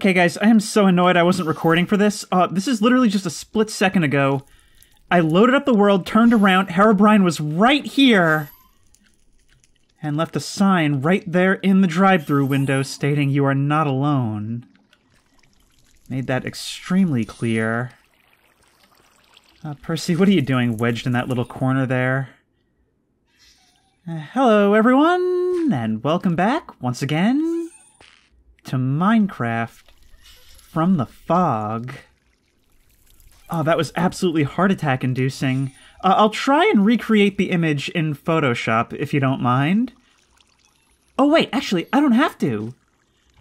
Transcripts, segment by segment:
Okay, guys, I am so annoyed I wasn't recording for this. Uh, this is literally just a split second ago. I loaded up the world, turned around, Herobrine was right here, and left a sign right there in the drive-through window stating you are not alone. Made that extremely clear. Uh, Percy, what are you doing wedged in that little corner there? Uh, hello, everyone, and welcome back once again to Minecraft from the fog. Oh, that was absolutely heart attack inducing. Uh, I'll try and recreate the image in Photoshop if you don't mind. Oh, wait, actually, I don't have to.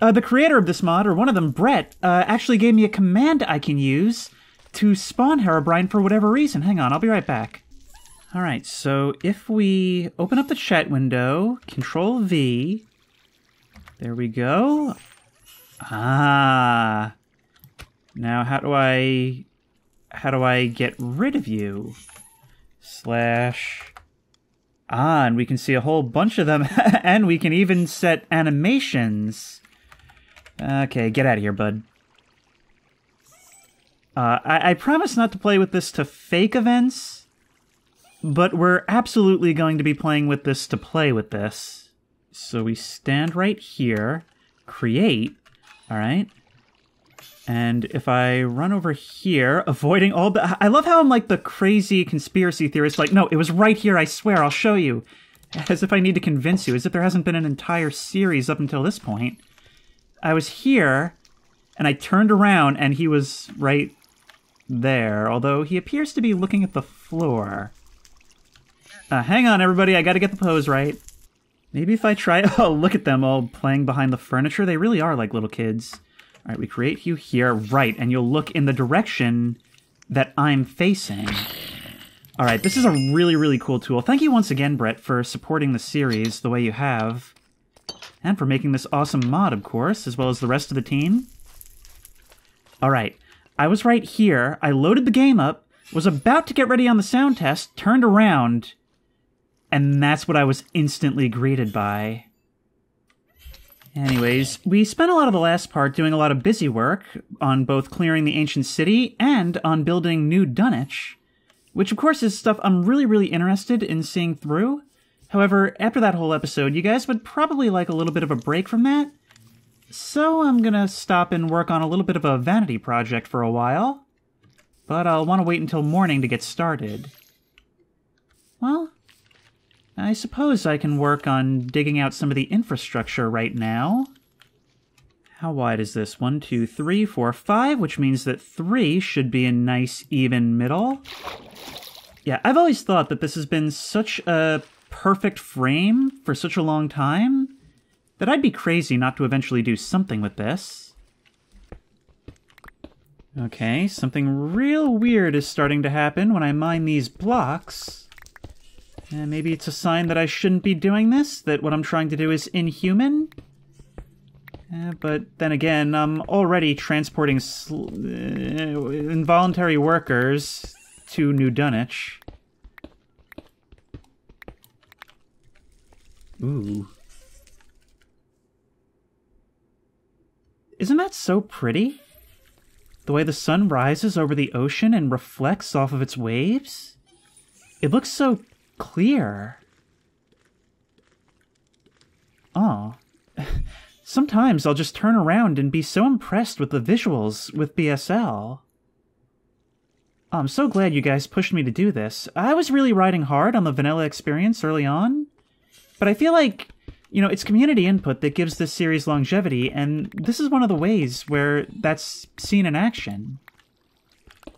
Uh, the creator of this mod, or one of them, Brett, uh, actually gave me a command I can use to spawn Herobrine for whatever reason. Hang on, I'll be right back. Alright, so if we open up the chat window, Control V, there we go. Ah. Now how do I how do I get rid of you? Slash Ah, and we can see a whole bunch of them and we can even set animations. Okay, get out of here, bud. Uh, I, I promise not to play with this to fake events, but we're absolutely going to be playing with this to play with this. So we stand right here, create, all right. And if I run over here, avoiding all the... I love how I'm like the crazy conspiracy theorist, like, no, it was right here, I swear, I'll show you. As if I need to convince you, as if there hasn't been an entire series up until this point. I was here, and I turned around, and he was right there, although he appears to be looking at the floor. Uh, hang on, everybody, I gotta get the pose right. Maybe if I try... Oh, look at them all playing behind the furniture. They really are like little kids. All right, we create you here. Right, and you'll look in the direction that I'm facing. All right, this is a really, really cool tool. Thank you once again, Brett, for supporting the series the way you have. And for making this awesome mod, of course, as well as the rest of the team. All right, I was right here. I loaded the game up, was about to get ready on the sound test, turned around, and that's what I was instantly greeted by. Anyways, we spent a lot of the last part doing a lot of busy work on both clearing the ancient city and on building New Dunwich, which of course is stuff I'm really, really interested in seeing through. However, after that whole episode, you guys would probably like a little bit of a break from that. So I'm gonna stop and work on a little bit of a vanity project for a while. But I'll want to wait until morning to get started. Well, I suppose I can work on digging out some of the infrastructure right now. How wide is this? One, two, three, four, five, which means that three should be a nice even middle. Yeah, I've always thought that this has been such a perfect frame for such a long time that I'd be crazy not to eventually do something with this. Okay, something real weird is starting to happen when I mine these blocks. Maybe it's a sign that I shouldn't be doing this, that what I'm trying to do is inhuman? Uh, but then again, I'm already transporting uh, involuntary workers to New Dunwich. Ooh. Isn't that so pretty? The way the sun rises over the ocean and reflects off of its waves? It looks so clear. Oh. Sometimes I'll just turn around and be so impressed with the visuals with BSL. I'm so glad you guys pushed me to do this. I was really riding hard on the vanilla experience early on, but I feel like, you know, it's community input that gives this series longevity, and this is one of the ways where that's seen in action.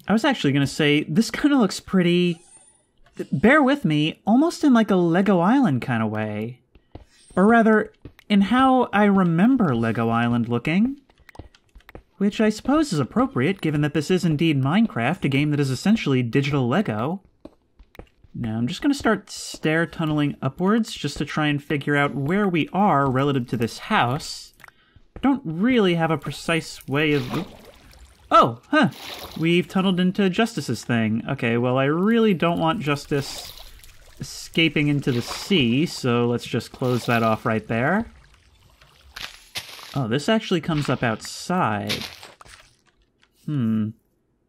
I was actually going to say, this kind of looks pretty bear with me, almost in like a Lego Island kind of way. Or rather, in how I remember Lego Island looking. Which I suppose is appropriate, given that this is indeed Minecraft, a game that is essentially digital Lego. Now, I'm just going to start stair tunneling upwards, just to try and figure out where we are relative to this house. Don't really have a precise way of... Oh, huh. We've tunneled into Justice's thing. Okay, well, I really don't want Justice escaping into the sea, so let's just close that off right there. Oh, this actually comes up outside. Hmm.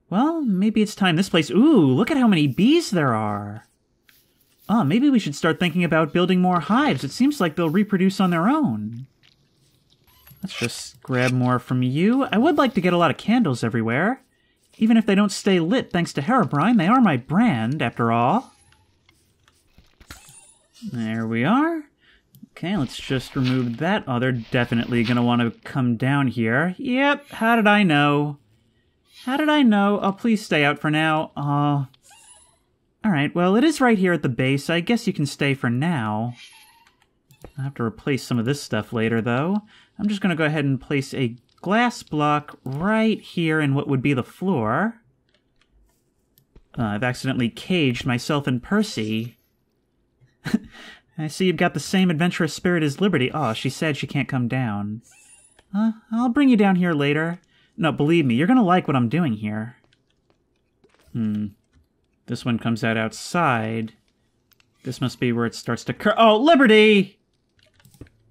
Well, maybe it's time this place... Ooh, look at how many bees there are. Oh, maybe we should start thinking about building more hives. It seems like they'll reproduce on their own. Let's just grab more from you. I would like to get a lot of candles everywhere. Even if they don't stay lit thanks to Herobrine, they are my brand, after all. There we are. Okay, let's just remove that. Oh, they're definitely going to want to come down here. Yep, how did I know? How did I know? Oh, please stay out for now. Oh. Alright, well, it is right here at the base. I guess you can stay for now. I'll have to replace some of this stuff later, though. I'm just going to go ahead and place a glass block right here in what would be the floor. Uh, I've accidentally caged myself and Percy. I see you've got the same adventurous spirit as Liberty. Oh, she said she can't come down. Uh, I'll bring you down here later. No, believe me, you're gonna like what I'm doing here. Hmm. This one comes out outside. This must be where it starts to cur- Oh, Liberty!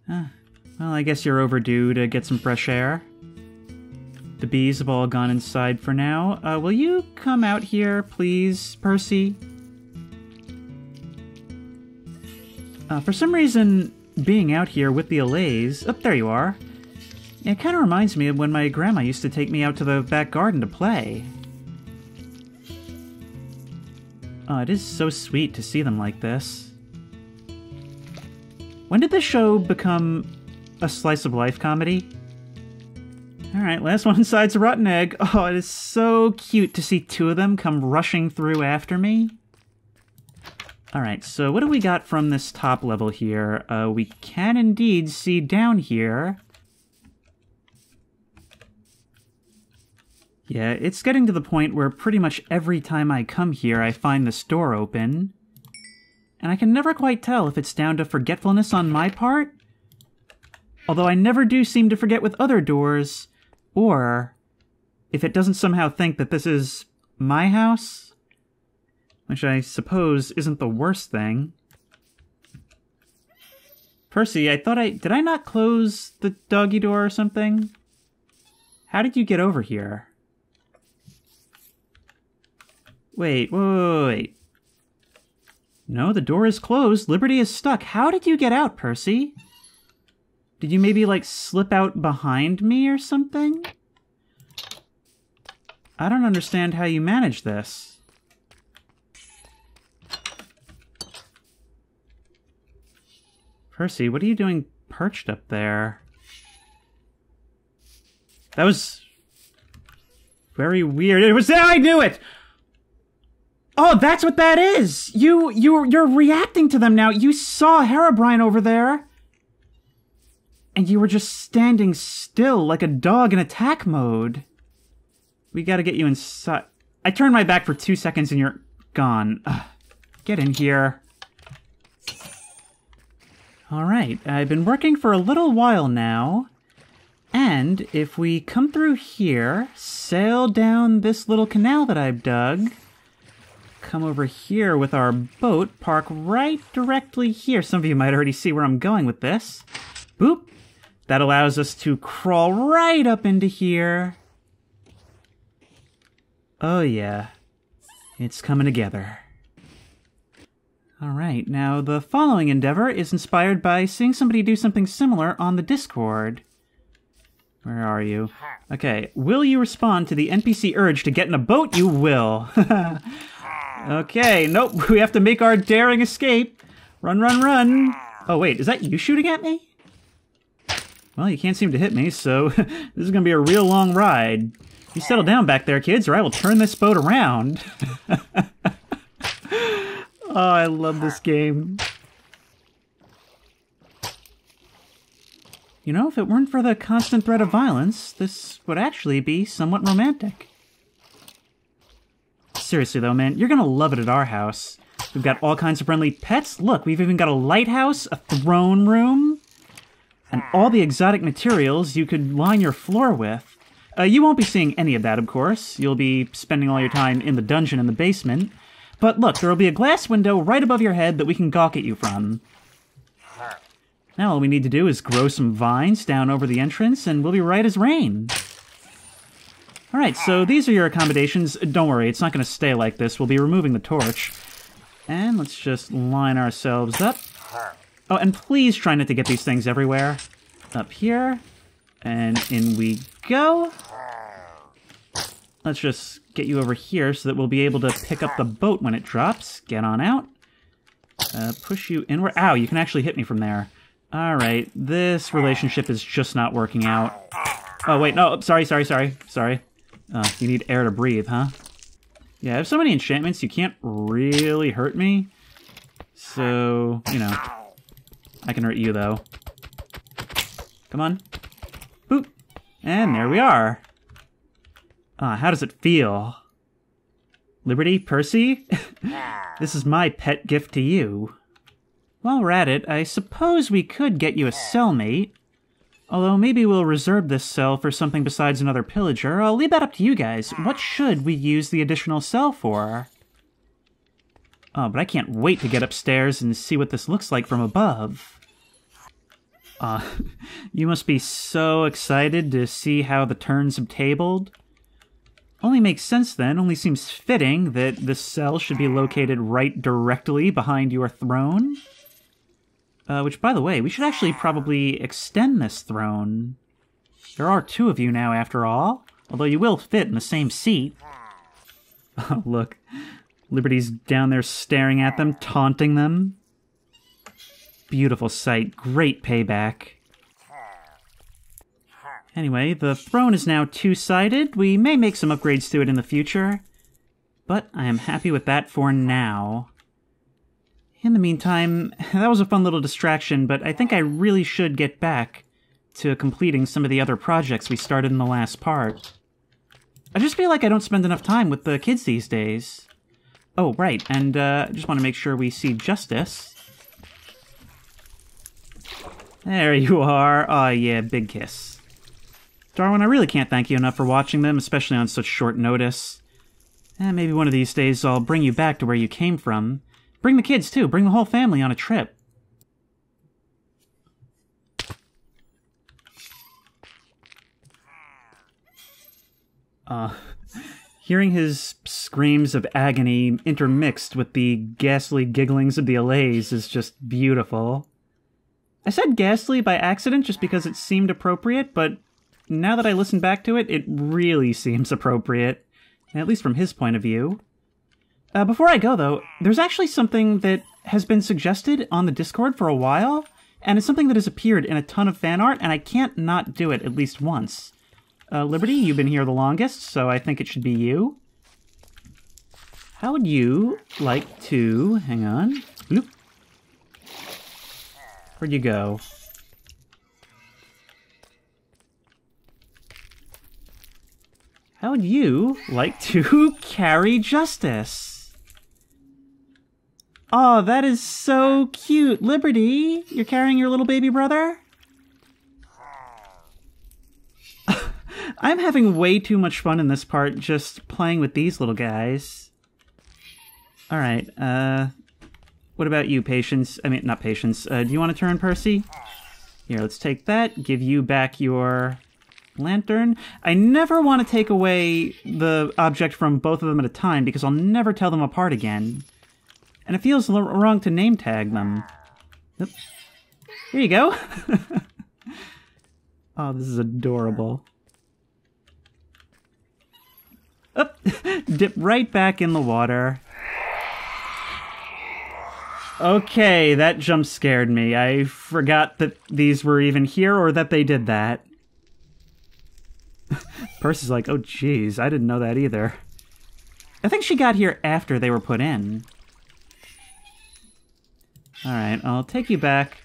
Uh, well, I guess you're overdue to get some fresh air. The bees have all gone inside for now. Uh, will you come out here, please, Percy? Uh, for some reason, being out here with the Allays... Oh, there you are. It kind of reminds me of when my grandma used to take me out to the back garden to play. Oh, it is so sweet to see them like this. When did the show become a slice of life comedy? Alright, last one inside's a rotten egg. Oh, it is so cute to see two of them come rushing through after me. Alright, so what do we got from this top level here? Uh, we can indeed see down here. Yeah, it's getting to the point where pretty much every time I come here I find this door open. And I can never quite tell if it's down to forgetfulness on my part, although I never do seem to forget with other doors, or if it doesn't somehow think that this is my house. Which I suppose isn't the worst thing. Percy, I thought I... Did I not close the doggy door or something? How did you get over here? Wait, wait, wait. No, the door is closed. Liberty is stuck. How did you get out, Percy? Did you maybe, like, slip out behind me or something? I don't understand how you manage this. Percy, what are you doing perched up there? That was very weird. It was I knew it. Oh, that's what that is. You you you're reacting to them now. You saw Herobrine over there. And you were just standing still like a dog in attack mode. We gotta get you inside. I turned my back for two seconds and you're gone. Ugh. Get in here. Alright, I've been working for a little while now, and if we come through here, sail down this little canal that I've dug, come over here with our boat, park right directly here. Some of you might already see where I'm going with this. Boop. That allows us to crawl right up into here. Oh yeah, it's coming together. Alright, now the following endeavor is inspired by seeing somebody do something similar on the Discord. Where are you? Okay, will you respond to the NPC urge to get in a boat? You will. okay, nope, we have to make our daring escape. Run, run, run. Oh wait, is that you shooting at me? Well, you can't seem to hit me, so this is gonna be a real long ride. You settle down back there, kids, or I will turn this boat around. Oh, I love this game. You know, if it weren't for the constant threat of violence, this would actually be somewhat romantic. Seriously though, man, you're gonna love it at our house. We've got all kinds of friendly pets. Look, we've even got a lighthouse, a throne room, and all the exotic materials you could line your floor with. Uh, you won't be seeing any of that, of course. You'll be spending all your time in the dungeon in the basement. But look, there will be a glass window right above your head that we can gawk at you from. Now all we need to do is grow some vines down over the entrance, and we'll be right as rain. Alright, so these are your accommodations. Don't worry, it's not going to stay like this. We'll be removing the torch. And let's just line ourselves up. Oh, and please try not to get these things everywhere. Up here. And in we go. Let's just get you over here so that we'll be able to pick up the boat when it drops. Get on out. Uh, push you inward. Ow, you can actually hit me from there. Alright, this relationship is just not working out. Oh, wait, no, sorry, sorry, sorry, sorry. Uh, you need air to breathe, huh? Yeah, I have so many enchantments, you can't really hurt me. So, you know, I can hurt you, though. Come on. Boop. And there we are. Uh, how does it feel? Liberty, Percy? this is my pet gift to you. While we're at it, I suppose we could get you a cellmate. Although maybe we'll reserve this cell for something besides another pillager. I'll leave that up to you guys. What should we use the additional cell for? Oh, but I can't wait to get upstairs and see what this looks like from above. Uh, you must be so excited to see how the turns have tabled. Only makes sense then, only seems fitting that this cell should be located right directly behind your throne. Uh, which, by the way, we should actually probably extend this throne. There are two of you now, after all, although you will fit in the same seat. Oh, look. Liberty's down there staring at them, taunting them. Beautiful sight. Great payback. Anyway, the throne is now two-sided. We may make some upgrades to it in the future, but I am happy with that for now. In the meantime, that was a fun little distraction, but I think I really should get back to completing some of the other projects we started in the last part. I just feel like I don't spend enough time with the kids these days. Oh, right, and uh, just want to make sure we see Justice. There you are. Oh, yeah, big kiss. Darwin, I really can't thank you enough for watching them, especially on such short notice. Eh, maybe one of these days I'll bring you back to where you came from. Bring the kids, too. Bring the whole family on a trip. Uh, hearing his screams of agony intermixed with the ghastly gigglings of the Allays is just beautiful. I said ghastly by accident just because it seemed appropriate, but now that I listen back to it, it really seems appropriate, at least from his point of view. Uh, before I go, though, there's actually something that has been suggested on the Discord for a while, and it's something that has appeared in a ton of fan art, and I can't not do it at least once. Uh, Liberty, you've been here the longest, so I think it should be you. How would you like to... Hang on. Bloop. Where'd you go? How would you like to carry justice? Oh, that is so cute. Liberty, you're carrying your little baby brother? I'm having way too much fun in this part just playing with these little guys. Alright, uh... What about you, Patience? I mean, not Patience. Uh, do you want to turn, Percy? Here, let's take that. Give you back your lantern. I never want to take away the object from both of them at a time because I'll never tell them apart again. And it feels wrong to name tag them. Yep. Here you go. oh, this is adorable. Up, dip right back in the water. Okay, that jump scared me. I forgot that these were even here or that they did that. Percy's like, oh jeez, I didn't know that either. I think she got here after they were put in. Alright, I'll take you back.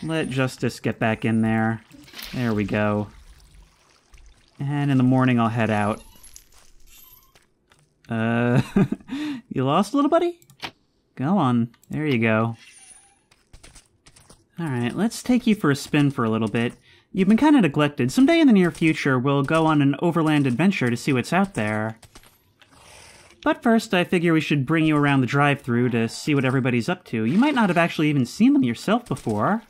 Let Justice get back in there. There we go. And in the morning I'll head out. Uh, you lost, little buddy? Go on. There you go. Alright, let's take you for a spin for a little bit. You've been kind of neglected. Someday in the near future, we'll go on an overland adventure to see what's out there. But first, I figure we should bring you around the drive-through to see what everybody's up to. You might not have actually even seen them yourself before.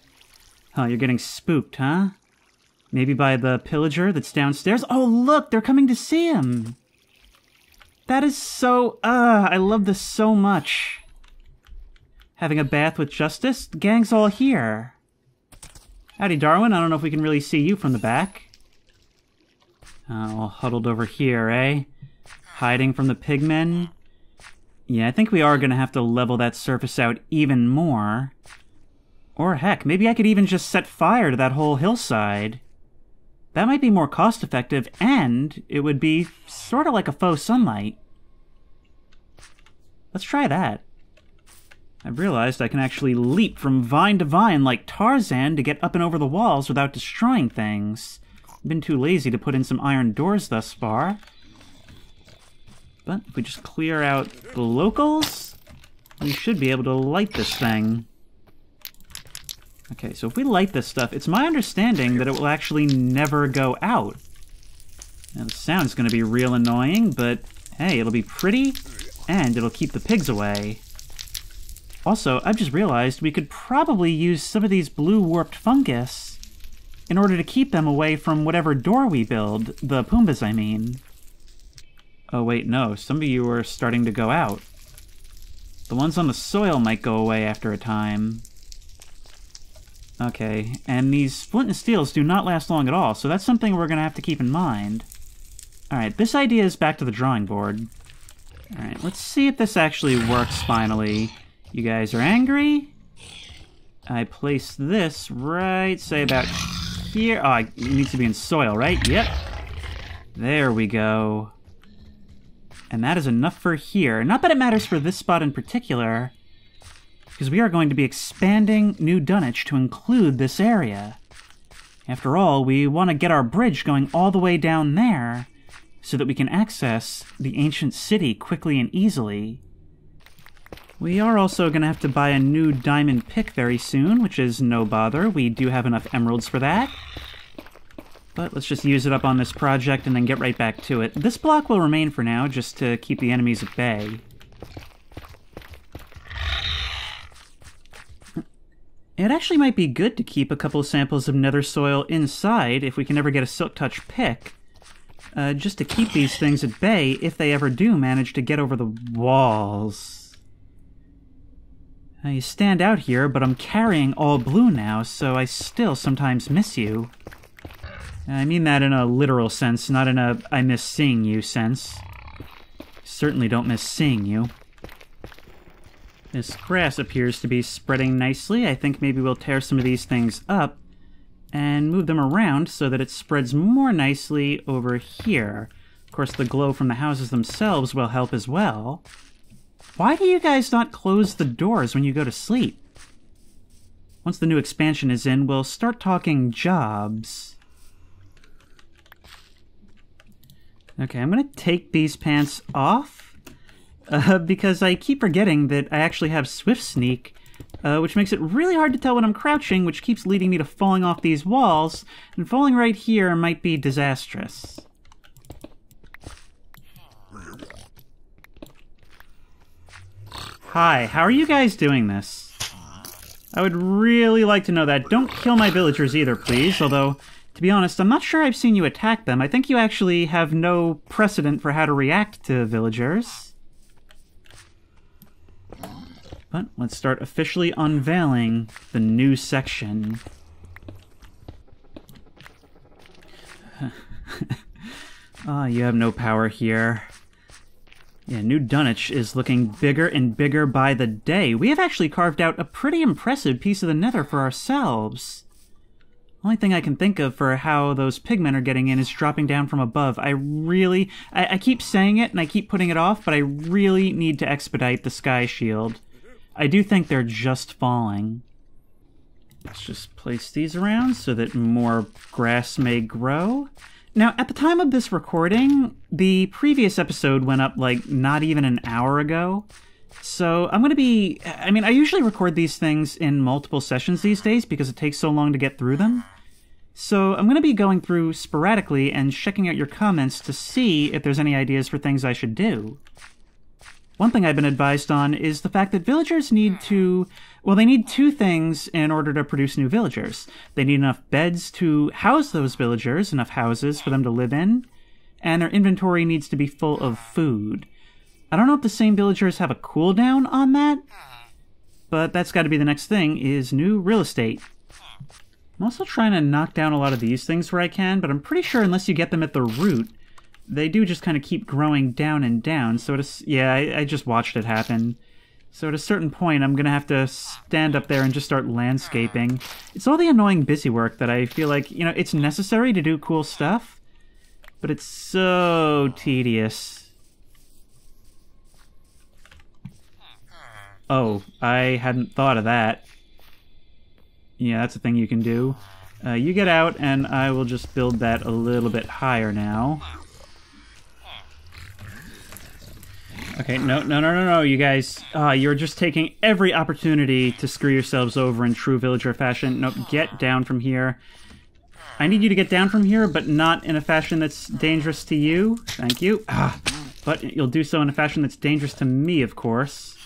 Oh, you're getting spooked, huh? Maybe by the pillager that's downstairs? Oh, look, they're coming to see him! That is so, uh, I love this so much. Having a bath with Justice? Gang's all here. Howdy, Darwin. I don't know if we can really see you from the back. Oh, all huddled over here, eh? Hiding from the pigmen? Yeah, I think we are going to have to level that surface out even more. Or heck, maybe I could even just set fire to that whole hillside. That might be more cost effective, and it would be sort of like a faux sunlight. Let's try that. I've realized I can actually leap from vine to vine like Tarzan to get up and over the walls without destroying things. I've been too lazy to put in some iron doors thus far. But if we just clear out the locals, we should be able to light this thing. Okay, so if we light this stuff, it's my understanding that it will actually never go out. Now, the sound's going to be real annoying, but hey, it'll be pretty, and it'll keep the pigs away. Also, I've just realized we could probably use some of these blue warped fungus in order to keep them away from whatever door we build, the Poombas, I mean. Oh, wait, no. Some of you are starting to go out. The ones on the soil might go away after a time. Okay, and these flint and steels do not last long at all, so that's something we're going to have to keep in mind. Alright, this idea is back to the drawing board. Alright, let's see if this actually works finally. You guys are angry? I place this right, say about here. Oh, it needs to be in soil, right? Yep. There we go. And that is enough for here. Not that it matters for this spot in particular, because we are going to be expanding New Dunwich to include this area. After all, we want to get our bridge going all the way down there so that we can access the ancient city quickly and easily. We are also going to have to buy a new diamond pick very soon, which is no bother. We do have enough emeralds for that. But let's just use it up on this project and then get right back to it. This block will remain for now, just to keep the enemies at bay. It actually might be good to keep a couple of samples of nether soil inside if we can ever get a silk touch pick. Uh, just to keep these things at bay if they ever do manage to get over the walls. Uh, you stand out here, but I'm carrying all blue now, so I still sometimes miss you. I mean that in a literal sense, not in a I miss seeing you sense. Certainly don't miss seeing you. This grass appears to be spreading nicely. I think maybe we'll tear some of these things up and move them around so that it spreads more nicely over here. Of course, the glow from the houses themselves will help as well. Why do you guys not close the doors when you go to sleep? Once the new expansion is in, we'll start talking jobs. Okay, I'm going to take these pants off uh, because I keep forgetting that I actually have Swift Sneak, uh, which makes it really hard to tell when I'm crouching, which keeps leading me to falling off these walls, and falling right here might be disastrous. Hi, how are you guys doing this? I would really like to know that. Don't kill my villagers either, please, although to be honest, I'm not sure I've seen you attack them. I think you actually have no precedent for how to react to villagers. But let's start officially unveiling the new section. Ah, oh, you have no power here. Yeah, New Dunwich is looking bigger and bigger by the day. We have actually carved out a pretty impressive piece of the nether for ourselves. Only thing I can think of for how those pigmen are getting in is dropping down from above. I really, I, I, keep saying it and I keep putting it off, but I really need to expedite the sky shield. I do think they're just falling. Let's just place these around so that more grass may grow. Now, at the time of this recording, the previous episode went up like not even an hour ago. So I'm going to be. I mean, I usually record these things in multiple sessions these days because it takes so long to get through them. So I'm going to be going through sporadically and checking out your comments to see if there's any ideas for things I should do. One thing I've been advised on is the fact that villagers need to, well, they need two things in order to produce new villagers. They need enough beds to house those villagers, enough houses for them to live in, and their inventory needs to be full of food. I don't know if the same villagers have a cooldown on that, but that's got to be the next thing, is new real estate. I'm also trying to knock down a lot of these things where I can, but I'm pretty sure unless you get them at the root, they do just kind of keep growing down and down. So, it yeah, I, I just watched it happen. So at a certain point, I'm gonna have to stand up there and just start landscaping. It's all the annoying busy work that I feel like, you know, it's necessary to do cool stuff, but it's so tedious. Oh, I hadn't thought of that. Yeah, that's a thing you can do. Uh, you get out, and I will just build that a little bit higher now. Okay, no, no, no, no, no, you guys. Uh, you're just taking every opportunity to screw yourselves over in true villager fashion. Nope, get down from here. I need you to get down from here, but not in a fashion that's dangerous to you. Thank you. Ah, but you'll do so in a fashion that's dangerous to me, of course.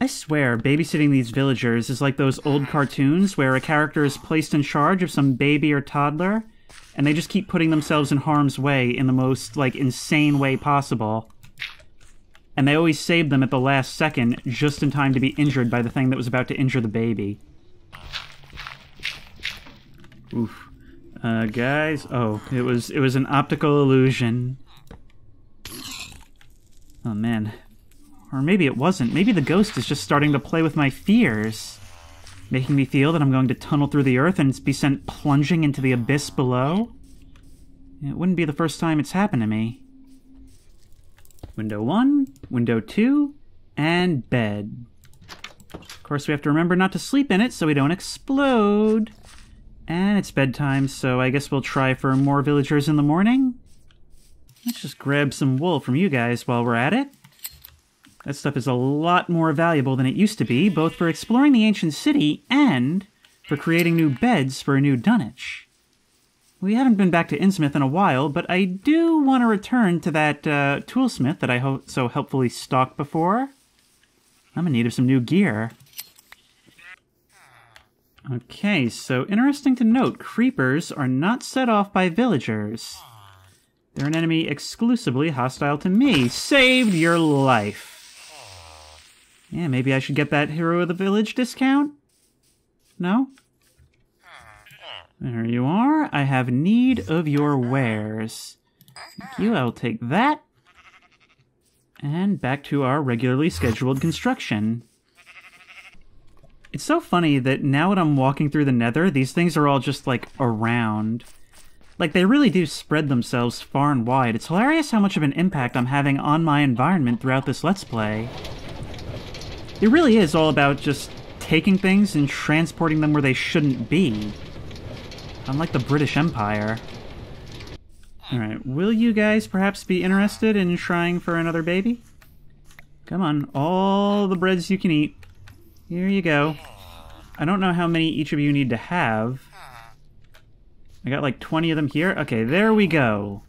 I swear, babysitting these villagers is like those old cartoons where a character is placed in charge of some baby or toddler, and they just keep putting themselves in harm's way in the most, like, insane way possible and they always saved them at the last second just in time to be injured by the thing that was about to injure the baby. Oof. Uh, guys, oh, it was it was an optical illusion. Oh man. Or maybe it wasn't. Maybe the ghost is just starting to play with my fears, making me feel that I'm going to tunnel through the earth and be sent plunging into the abyss below. It wouldn't be the first time it's happened to me. Window 1, window 2, and bed. Of course, we have to remember not to sleep in it so we don't explode. And it's bedtime, so I guess we'll try for more villagers in the morning. Let's just grab some wool from you guys while we're at it. That stuff is a lot more valuable than it used to be, both for exploring the ancient city and for creating new beds for a new Dunwich. We haven't been back to Innsmouth in a while, but I do want to return to that uh, toolsmith that I ho so helpfully stocked before. I'm in need of some new gear. Okay, so interesting to note, creepers are not set off by villagers. They're an enemy exclusively hostile to me. Saved your life. Yeah, maybe I should get that Hero of the Village discount? No? There you are. I have need of your wares. Thank you. I'll take that. And back to our regularly scheduled construction. It's so funny that now that I'm walking through the nether, these things are all just, like, around. Like, they really do spread themselves far and wide. It's hilarious how much of an impact I'm having on my environment throughout this Let's Play. It really is all about just taking things and transporting them where they shouldn't be. Unlike the British Empire. Alright, will you guys perhaps be interested in trying for another baby? Come on, all the breads you can eat. Here you go. I don't know how many each of you need to have. I got like 20 of them here. Okay, there we go.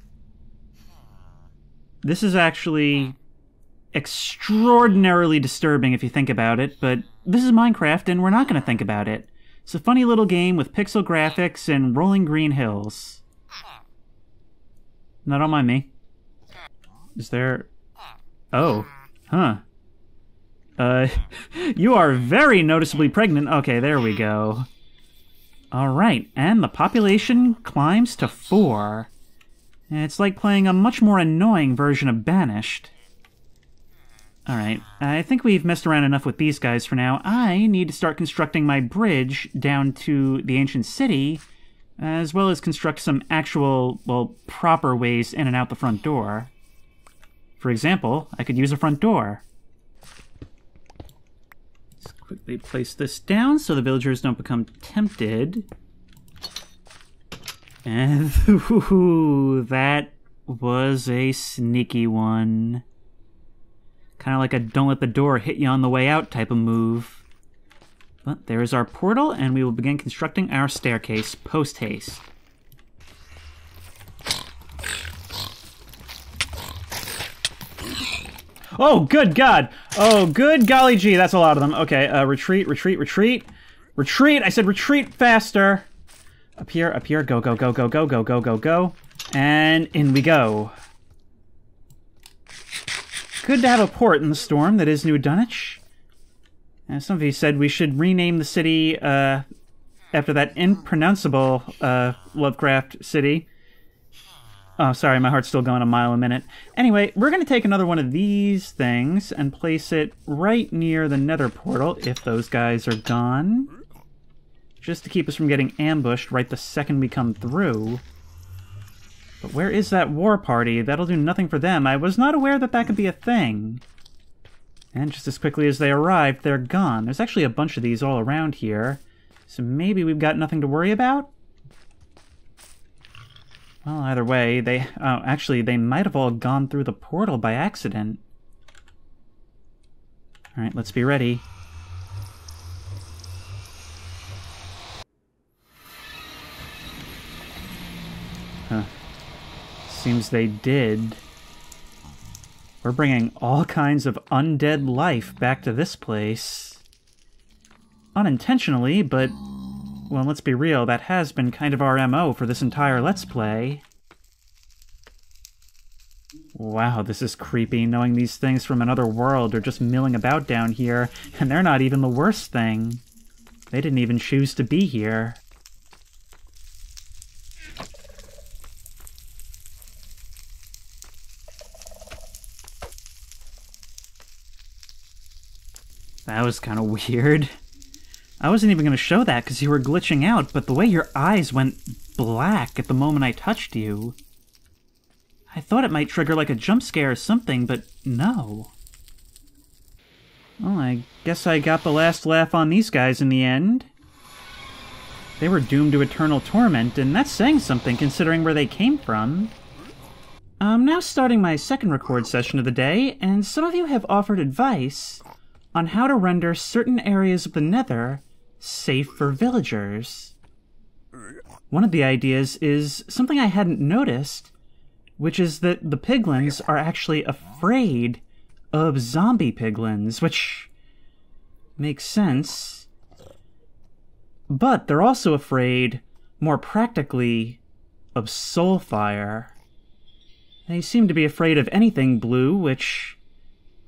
This is actually extraordinarily disturbing if you think about it, but this is Minecraft and we're not going to think about it. It's a funny little game with pixel graphics and rolling green hills. Now don't mind me. Is there... Oh. Huh. Uh, you are very noticeably pregnant. Okay, there we go. Alright, and the population climbs to four. It's like playing a much more annoying version of Banished. Alright, I think we've messed around enough with these guys for now. I need to start constructing my bridge down to the ancient city, as well as construct some actual, well, proper ways in and out the front door. For example, I could use a front door. Let's quickly place this down so the villagers don't become tempted. And, ooh, that was a sneaky one. Kind of like a don't let the door hit you on the way out type of move. But there is our portal, and we will begin constructing our staircase post-haste. Oh, good God! Oh, good golly gee, that's a lot of them. Okay, uh, retreat, retreat, retreat. Retreat! I said retreat faster! Up here, up here, go, go, go, go, go, go, go, go, go. And in we go. Good to have a port in the storm that is New Dunwich. And some of you said we should rename the city uh, after that impronounceable uh, Lovecraft city. Oh, sorry, my heart's still going a mile a minute. Anyway, we're going to take another one of these things and place it right near the nether portal, if those guys are gone. Just to keep us from getting ambushed right the second we come through. But where is that war party? That'll do nothing for them. I was not aware that that could be a thing. And just as quickly as they arrived, they're gone. There's actually a bunch of these all around here. So maybe we've got nothing to worry about? Well, either way, they... Oh, actually, they might have all gone through the portal by accident. Alright, let's be ready. Huh. They did. We're bringing all kinds of undead life back to this place. Unintentionally, but well, let's be real, that has been kind of our MO for this entire Let's Play. Wow, this is creepy, knowing these things from another world are just milling about down here, and they're not even the worst thing. They didn't even choose to be here. Was kind of weird. I wasn't even going to show that because you were glitching out, but the way your eyes went black at the moment I touched you. I thought it might trigger like a jump scare or something, but no. Well, I guess I got the last laugh on these guys in the end. They were doomed to eternal torment, and that's saying something considering where they came from. I'm now starting my second record session of the day, and some of you have offered advice on how to render certain areas of the nether safe for villagers. One of the ideas is something I hadn't noticed, which is that the piglins are actually afraid of zombie piglins, which makes sense. But they're also afraid, more practically, of soulfire. They seem to be afraid of anything blue, which,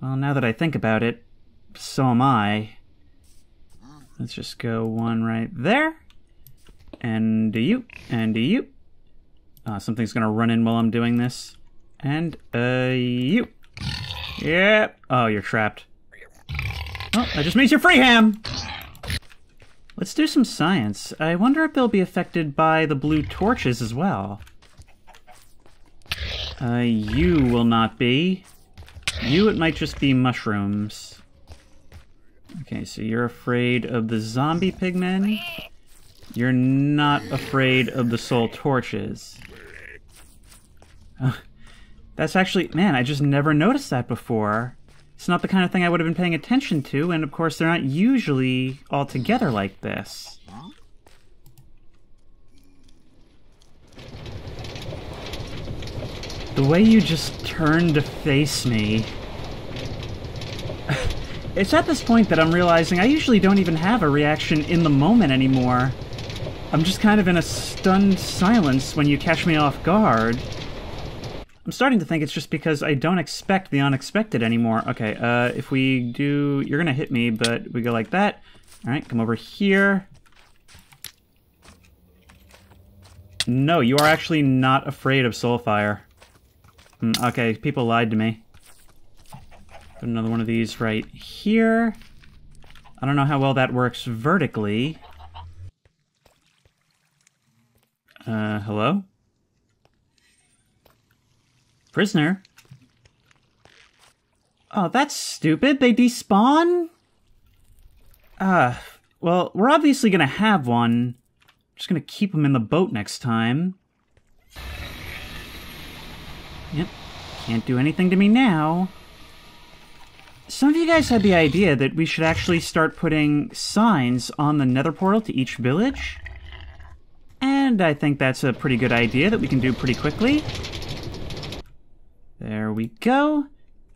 well, now that I think about it, so am I. Let's just go one right there. And do you, and do you. Uh, something's gonna run in while I'm doing this. And, uh, you. Yep. Oh, you're trapped. Oh, that just means you're free, Ham! Let's do some science. I wonder if they'll be affected by the blue torches as well. Uh, you will not be. You, it might just be mushrooms. Okay, so you're afraid of the zombie pigmen. You're not afraid of the soul torches. Uh, that's actually... Man, I just never noticed that before. It's not the kind of thing I would have been paying attention to, and of course they're not usually all together like this. The way you just turned to face me... It's at this point that I'm realizing I usually don't even have a reaction in the moment anymore. I'm just kind of in a stunned silence when you catch me off guard. I'm starting to think it's just because I don't expect the unexpected anymore. Okay, uh, if we do... You're gonna hit me, but we go like that. Alright, come over here. No, you are actually not afraid of Soulfire. Mm, okay, people lied to me. Put another one of these right here. I don't know how well that works vertically. Uh, hello? Prisoner? Oh, that's stupid. They despawn? Uh, well, we're obviously gonna have one. just gonna keep them in the boat next time. Yep. Can't do anything to me now. Some of you guys had the idea that we should actually start putting signs on the nether portal to each village. And I think that's a pretty good idea that we can do pretty quickly. There we go.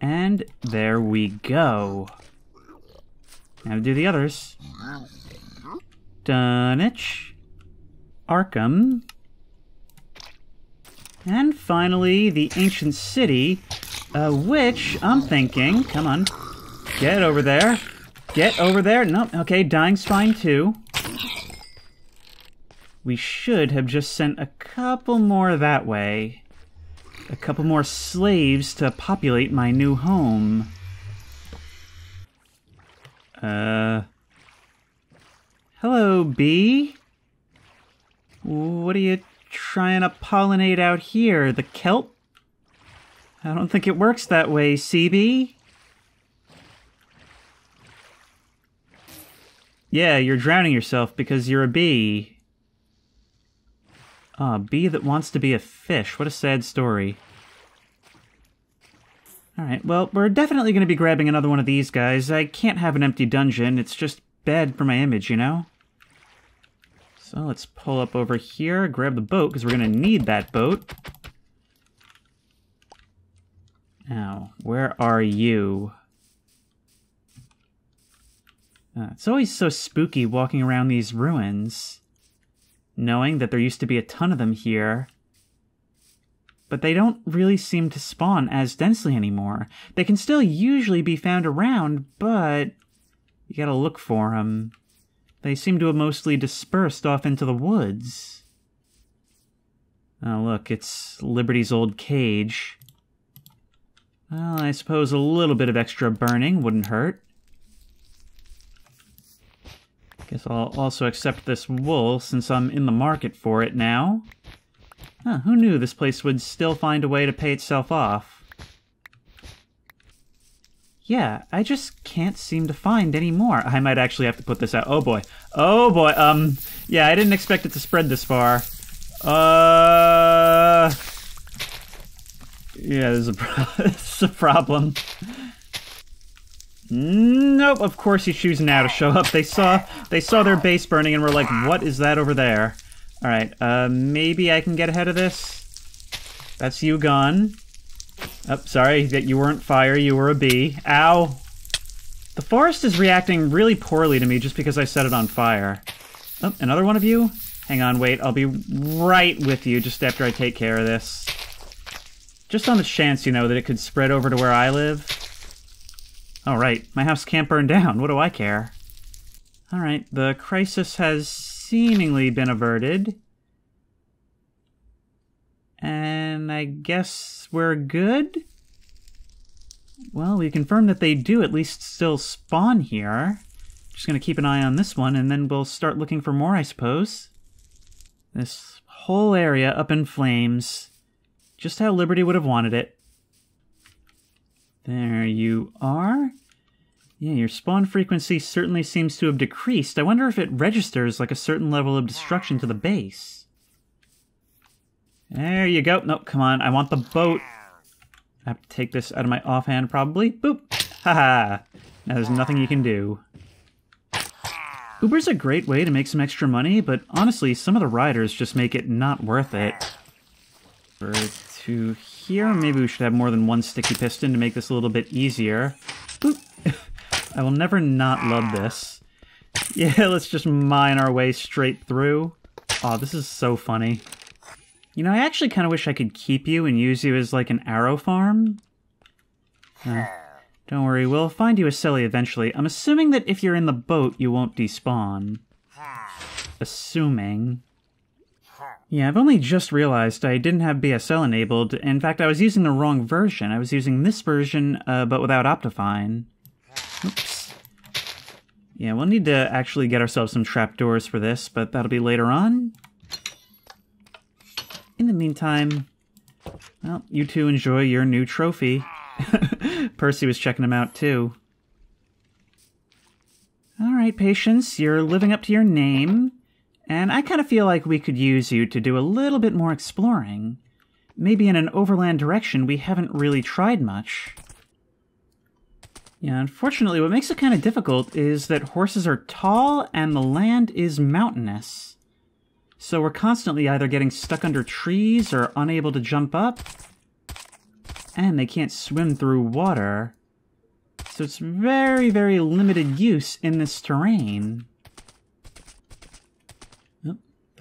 And there we go. Now do the others. Dunwich. Arkham. And finally, the ancient city, uh, which I'm thinking, come on, get over there. Get over there. No, okay, dying's fine too. We should have just sent a couple more that way. A couple more slaves to populate my new home. Uh. Hello, bee. What are you trying to pollinate out here? The kelp? I don't think it works that way, CB. Yeah, you're drowning yourself because you're a bee. Ah, oh, bee that wants to be a fish. What a sad story. Alright, well, we're definitely going to be grabbing another one of these guys. I can't have an empty dungeon. It's just bad for my image, you know? So let's pull up over here, grab the boat, because we're going to need that boat. Now, where are you? Uh, it's always so spooky walking around these ruins, knowing that there used to be a ton of them here. But they don't really seem to spawn as densely anymore. They can still usually be found around, but you gotta look for them. They seem to have mostly dispersed off into the woods. Oh, look, it's Liberty's old cage. Well, I suppose a little bit of extra burning wouldn't hurt. Guess I'll also accept this wool since I'm in the market for it now. Huh, who knew this place would still find a way to pay itself off? Yeah, I just can't seem to find any more. I might actually have to put this out. Oh boy. Oh boy. Um, yeah, I didn't expect it to spread this far. Uh... Yeah, there's a, a problem. Nope, of course he's choosing now to show up. They saw they saw their base burning and were like, what is that over there? Alright, uh, maybe I can get ahead of this. That's you gone. Oh, sorry that you weren't fire, you were a bee. Ow! The forest is reacting really poorly to me just because I set it on fire. Oh, another one of you? Hang on, wait, I'll be right with you just after I take care of this. Just on the chance, you know, that it could spread over to where I live. All right, my house can't burn down. What do I care? All right, the crisis has seemingly been averted. And I guess we're good? Well, we confirmed that they do at least still spawn here. Just gonna keep an eye on this one, and then we'll start looking for more, I suppose. This whole area up in flames. Just how Liberty would have wanted it. There you are. Yeah, your spawn frequency certainly seems to have decreased. I wonder if it registers like a certain level of destruction to the base. There you go. No, come on. I want the boat. I have to take this out of my offhand, probably. Boop. Haha. now there's nothing you can do. Uber's a great way to make some extra money, but honestly, some of the riders just make it not worth it. For to here. Maybe we should have more than one sticky piston to make this a little bit easier. I will never not love this. Yeah, let's just mine our way straight through. Oh, this is so funny. You know, I actually kind of wish I could keep you and use you as like an arrow farm. Uh, don't worry, we'll find you a silly eventually. I'm assuming that if you're in the boat, you won't despawn. Assuming. Yeah, I've only just realized I didn't have BSL enabled. In fact, I was using the wrong version. I was using this version, uh, but without Optifine. Oops. Yeah, we'll need to actually get ourselves some trapdoors for this, but that'll be later on. In the meantime, well, you two enjoy your new trophy. Percy was checking them out too. Alright, Patience, you're living up to your name. And I kind of feel like we could use you to do a little bit more exploring. Maybe in an overland direction we haven't really tried much. Yeah, unfortunately, what makes it kind of difficult is that horses are tall and the land is mountainous. So we're constantly either getting stuck under trees or unable to jump up. and they can't swim through water. So it's very, very limited use in this terrain.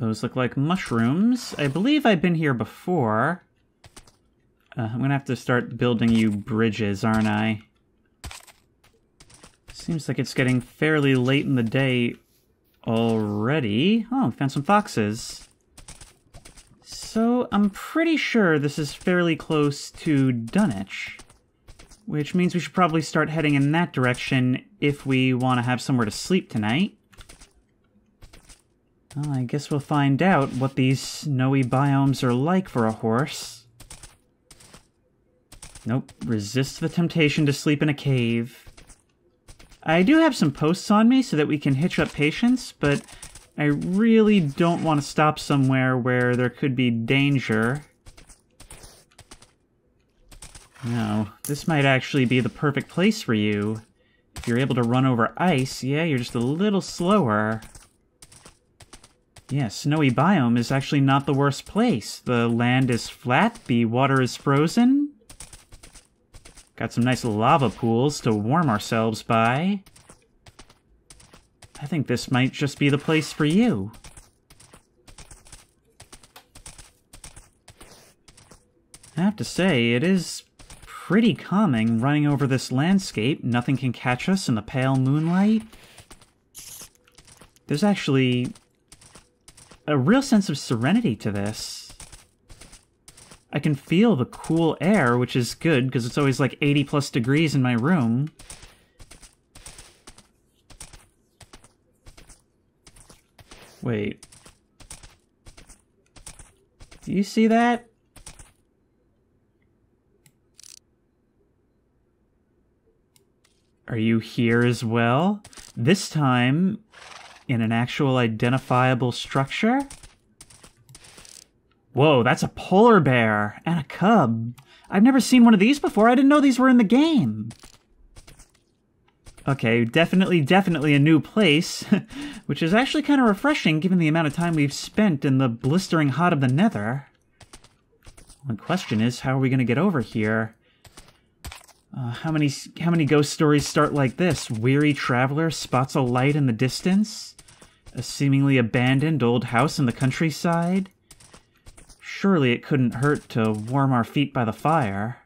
Those look like mushrooms. I believe I've been here before. Uh, I'm gonna have to start building you bridges, aren't I? Seems like it's getting fairly late in the day already. Oh, found some foxes. So I'm pretty sure this is fairly close to Dunwich. Which means we should probably start heading in that direction if we want to have somewhere to sleep tonight. Well, I guess we'll find out what these snowy biomes are like for a horse. Nope, resist the temptation to sleep in a cave. I do have some posts on me so that we can hitch up Patience, but I really don't want to stop somewhere where there could be danger. No, this might actually be the perfect place for you. If you're able to run over ice, yeah, you're just a little slower. Yeah, snowy biome is actually not the worst place. The land is flat, the water is frozen. Got some nice lava pools to warm ourselves by. I think this might just be the place for you. I have to say, it is pretty calming running over this landscape. Nothing can catch us in the pale moonlight. There's actually a real sense of serenity to this. I can feel the cool air, which is good because it's always like 80 plus degrees in my room. Wait. Do you see that? Are you here as well? This time in an actual identifiable structure? Whoa, that's a polar bear and a cub. I've never seen one of these before. I didn't know these were in the game. Okay, definitely, definitely a new place, which is actually kind of refreshing given the amount of time we've spent in the blistering hot of the nether. One question is, how are we going to get over here? Uh, how many how many ghost stories start like this? Weary traveler spots a light in the distance? A seemingly abandoned old house in the countryside? Surely it couldn't hurt to warm our feet by the fire.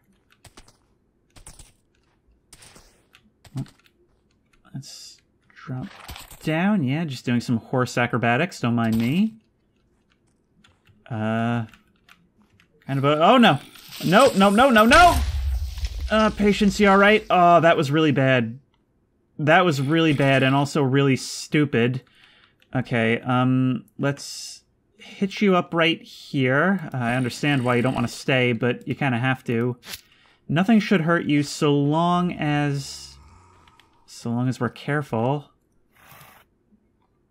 Let's drop down. Yeah, just doing some horse acrobatics. Don't mind me. Uh, kind of a... Oh, no. No, no, no, no, no! Uh, patience, you alright? Oh, that was really bad. That was really bad and also really stupid. Okay, um, let's hit you up right here. I understand why you don't want to stay, but you kind of have to. Nothing should hurt you so long as... So long as we're careful.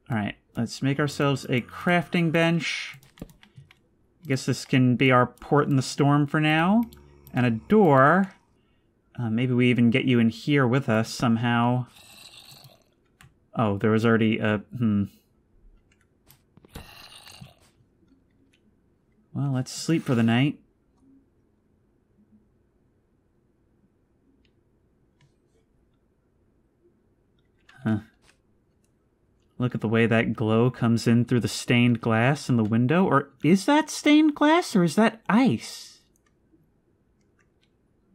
Alright, let's make ourselves a crafting bench. I guess this can be our port in the storm for now. And a door. Uh, maybe we even get you in here with us somehow. Oh, there was already a... Hmm. Well, let's sleep for the night. Huh. Look at the way that glow comes in through the stained glass in the window. Or is that stained glass or is that ice?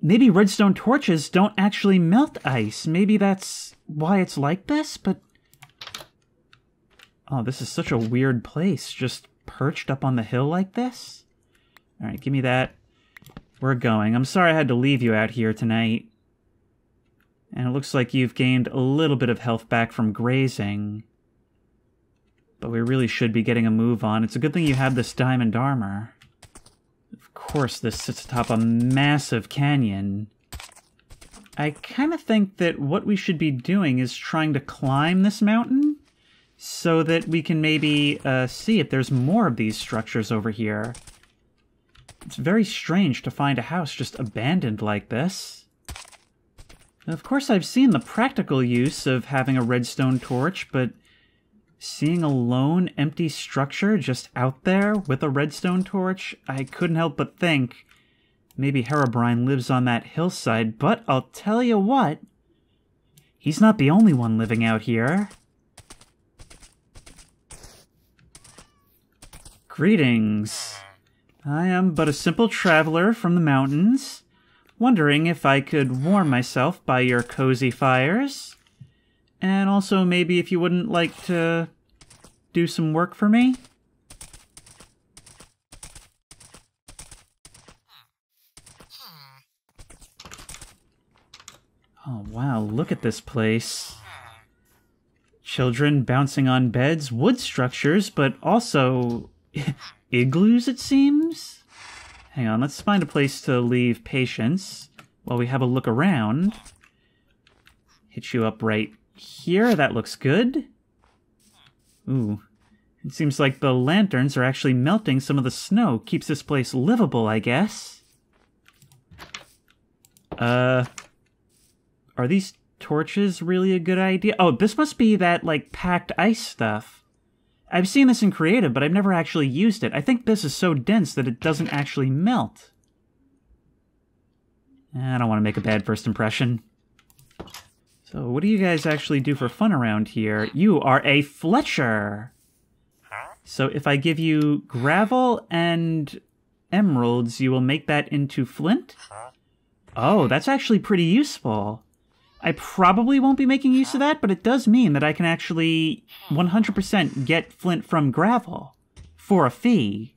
Maybe redstone torches don't actually melt ice. Maybe that's why it's like this, but... Oh, this is such a weird place. Just perched up on the hill like this? Alright, give me that. We're going. I'm sorry I had to leave you out here tonight. And it looks like you've gained a little bit of health back from grazing. But we really should be getting a move on. It's a good thing you have this diamond armor. Of course, this sits atop a massive canyon. I kind of think that what we should be doing is trying to climb this mountain so that we can maybe uh, see if there's more of these structures over here. It's very strange to find a house just abandoned like this. Of course, I've seen the practical use of having a redstone torch, but seeing a lone, empty structure just out there with a redstone torch, I couldn't help but think maybe Herobrine lives on that hillside, but I'll tell you what. He's not the only one living out here. Greetings. I am but a simple traveler from the mountains, wondering if I could warm myself by your cozy fires. And also maybe if you wouldn't like to do some work for me? Oh wow, look at this place. Children bouncing on beds, wood structures, but also igloos, it seems? Hang on, let's find a place to leave patience while we have a look around. Hit you up right here. That looks good. Ooh. It seems like the lanterns are actually melting some of the snow. Keeps this place livable, I guess. Uh... Are these torches really a good idea? Oh, this must be that, like, packed ice stuff. I've seen this in Creative, but I've never actually used it. I think this is so dense that it doesn't actually melt. I don't want to make a bad first impression. So, what do you guys actually do for fun around here? You are a Fletcher! So, if I give you gravel and emeralds, you will make that into flint? Oh, that's actually pretty useful. I probably won't be making use of that, but it does mean that I can actually 100% get flint from gravel for a fee.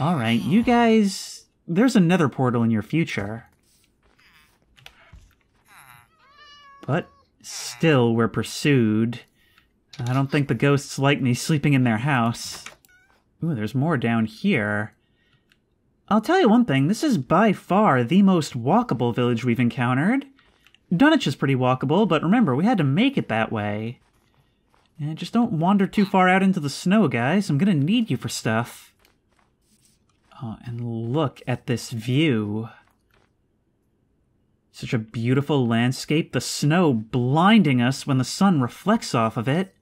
Alright, you hmm. guys... There's another portal in your future. Hmm. But still, we're pursued. I don't think the ghosts like me sleeping in their house. Ooh, there's more down here. I'll tell you one thing, this is by far the most walkable village we've encountered. Dunwich is pretty walkable, but remember, we had to make it that way. And just don't wander too far out into the snow, guys. I'm gonna need you for stuff. Oh, and look at this view. Such a beautiful landscape, the snow blinding us when the sun reflects off of it.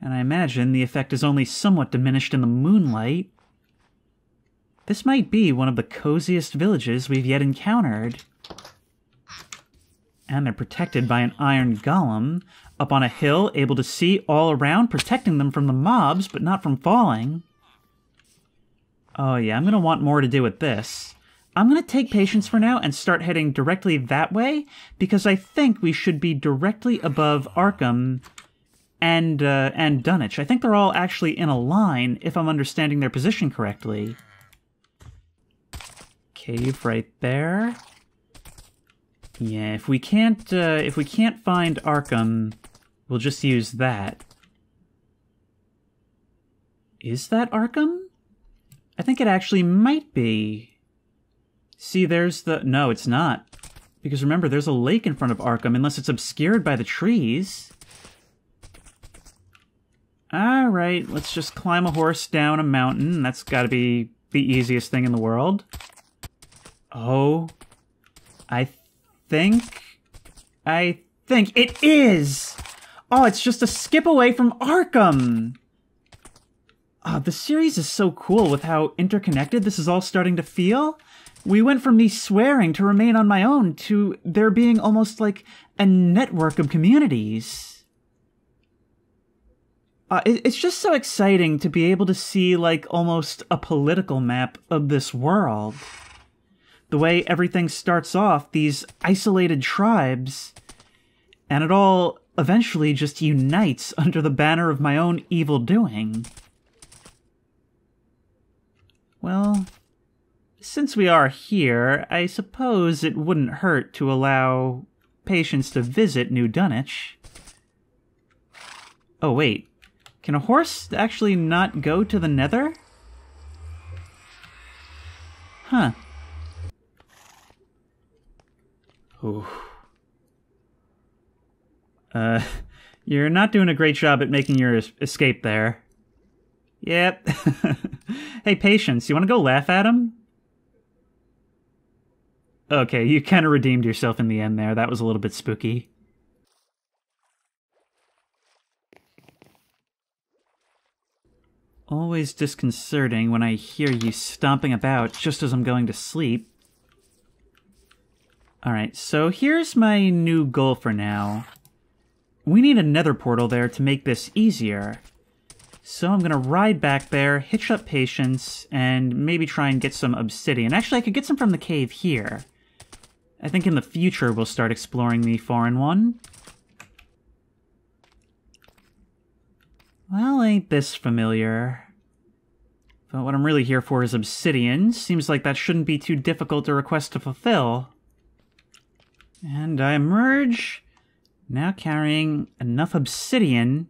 And I imagine the effect is only somewhat diminished in the moonlight. This might be one of the coziest villages we've yet encountered. And they're protected by an iron golem up on a hill, able to see all around, protecting them from the mobs, but not from falling. Oh yeah, I'm gonna want more to do with this. I'm going to take patience for now and start heading directly that way because I think we should be directly above Arkham and uh, and Dunwich. I think they're all actually in a line if I'm understanding their position correctly. Cave right there. Yeah, if we can't uh, if we can't find Arkham, we'll just use that. Is that Arkham? I think it actually might be. See, there's the... No, it's not. Because remember, there's a lake in front of Arkham, unless it's obscured by the trees. Alright, let's just climb a horse down a mountain. That's gotta be the easiest thing in the world. Oh. I think... I think it is! Oh, it's just a skip away from Arkham! Oh, the series is so cool with how interconnected this is all starting to feel. We went from me swearing to remain on my own to there being almost like a network of communities. Uh, it, it's just so exciting to be able to see like almost a political map of this world. The way everything starts off, these isolated tribes, and it all eventually just unites under the banner of my own evil doing. Well, since we are here, I suppose it wouldn't hurt to allow Patience to visit New Dunwich. Oh, wait. Can a horse actually not go to the nether? Huh. Ooh. Uh, you're not doing a great job at making your escape there. Yep. hey, Patience, you want to go laugh at him? Okay, you kind of redeemed yourself in the end there. That was a little bit spooky. Always disconcerting when I hear you stomping about just as I'm going to sleep. Alright, so here's my new goal for now. We need a nether portal there to make this easier. So I'm gonna ride back there, hitch up patience, and maybe try and get some obsidian. Actually, I could get some from the cave here. I think in the future we'll start exploring the foreign one. Well, ain't this familiar? But what I'm really here for is obsidian. Seems like that shouldn't be too difficult a request to fulfill. And I emerge, now carrying enough obsidian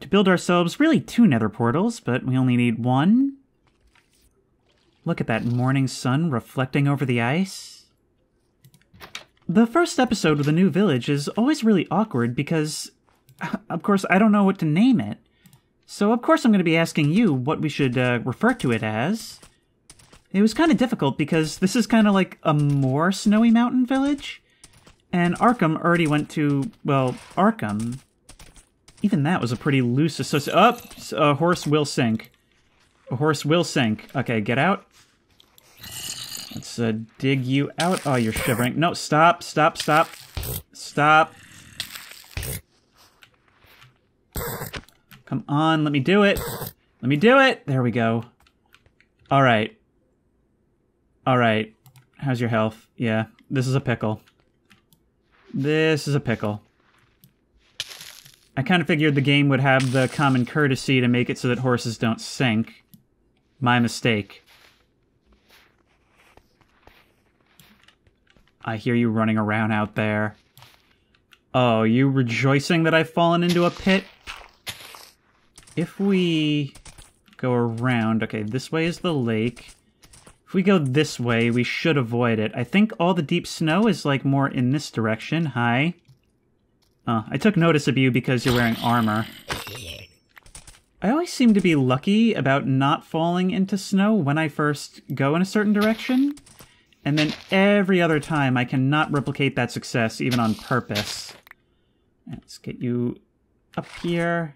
to build ourselves really two nether portals, but we only need one. Look at that morning sun reflecting over the ice. The first episode of the new village is always really awkward because, of course, I don't know what to name it. So, of course, I'm going to be asking you what we should uh, refer to it as. It was kind of difficult because this is kind of like a more snowy mountain village. And Arkham already went to, well, Arkham. Even that was a pretty loose association. Up! Oh, a horse will sink. A horse will sink. Okay, get out. Let's uh, dig you out. Oh, you're shivering. No, stop, stop, stop. Stop. Come on, let me do it. Let me do it. There we go. All right. All right. How's your health? Yeah, this is a pickle. This is a pickle. I kind of figured the game would have the common courtesy to make it so that horses don't sink. My mistake. I hear you running around out there. Oh, you rejoicing that I've fallen into a pit? if we go around, okay, this way is the lake. If we go this way, we should avoid it. I think all the deep snow is, like, more in this direction. Hi. Oh, I took notice of you because you're wearing armor. I always seem to be lucky about not falling into snow when I first go in a certain direction. And then every other time I cannot replicate that success, even on purpose. Let's get you up here.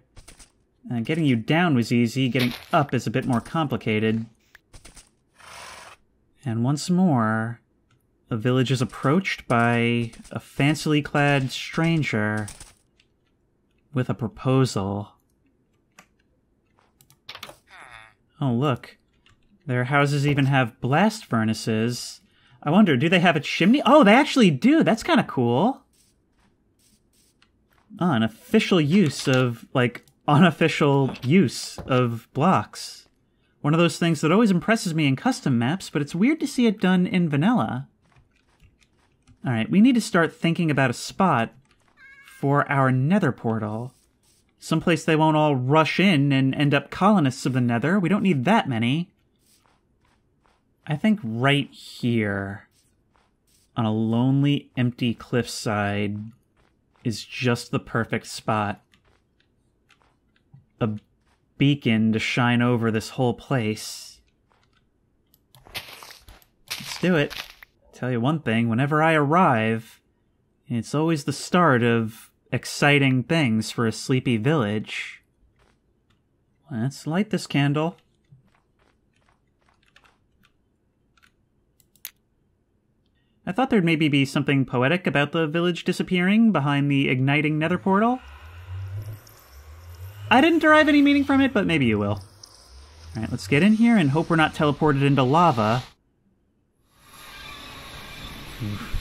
Uh, getting you down was easy, getting up is a bit more complicated. And once more, a village is approached by a fancily clad stranger with a proposal. Oh, look. Their houses even have blast furnaces. I wonder, do they have a chimney? Oh, they actually do! That's kind of cool. Oh, an official use of, like, unofficial use of blocks. One of those things that always impresses me in custom maps, but it's weird to see it done in vanilla. Alright, we need to start thinking about a spot for our nether portal. Someplace they won't all rush in and end up colonists of the nether. We don't need that many. I think right here, on a lonely, empty cliffside, is just the perfect spot a beacon to shine over this whole place. Let's do it. Tell you one thing, whenever I arrive, it's always the start of exciting things for a sleepy village. Let's light this candle. I thought there'd maybe be something poetic about the village disappearing behind the igniting nether portal. I didn't derive any meaning from it, but maybe you will. Alright, let's get in here and hope we're not teleported into lava. Oof.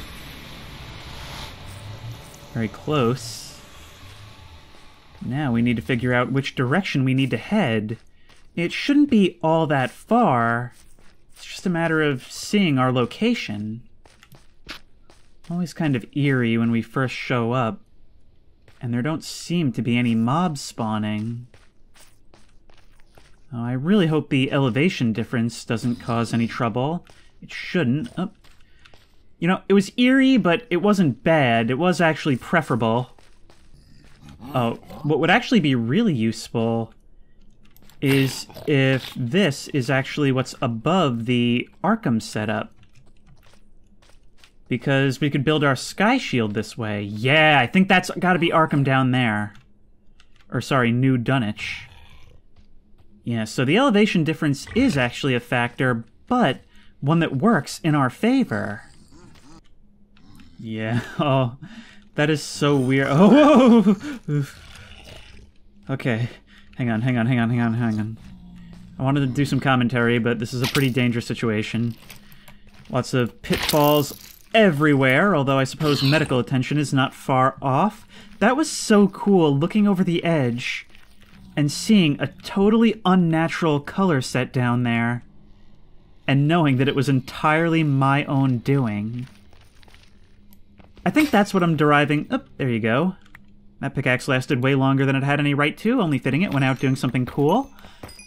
Very close. Now we need to figure out which direction we need to head. It shouldn't be all that far. It's just a matter of seeing our location. Always kind of eerie when we first show up and there don't seem to be any mobs spawning. Oh, I really hope the elevation difference doesn't cause any trouble. It shouldn't. Oh. You know, it was eerie, but it wasn't bad. It was actually preferable. Oh, what would actually be really useful is if this is actually what's above the Arkham setup because we could build our sky shield this way. Yeah, I think that's got to be Arkham down there. Or sorry, New Dunwich. Yeah, so the elevation difference is actually a factor, but one that works in our favor. Yeah, oh, that is so weird. Oh, okay. Hang on, hang on, hang on, hang on, hang on. I wanted to do some commentary, but this is a pretty dangerous situation. Lots of pitfalls everywhere, although I suppose medical attention is not far off. That was so cool looking over the edge and seeing a totally unnatural color set down there and knowing that it was entirely my own doing. I think that's what I'm deriving. Oh, there you go. That pickaxe lasted way longer than it had any right to, only fitting it went out doing something cool.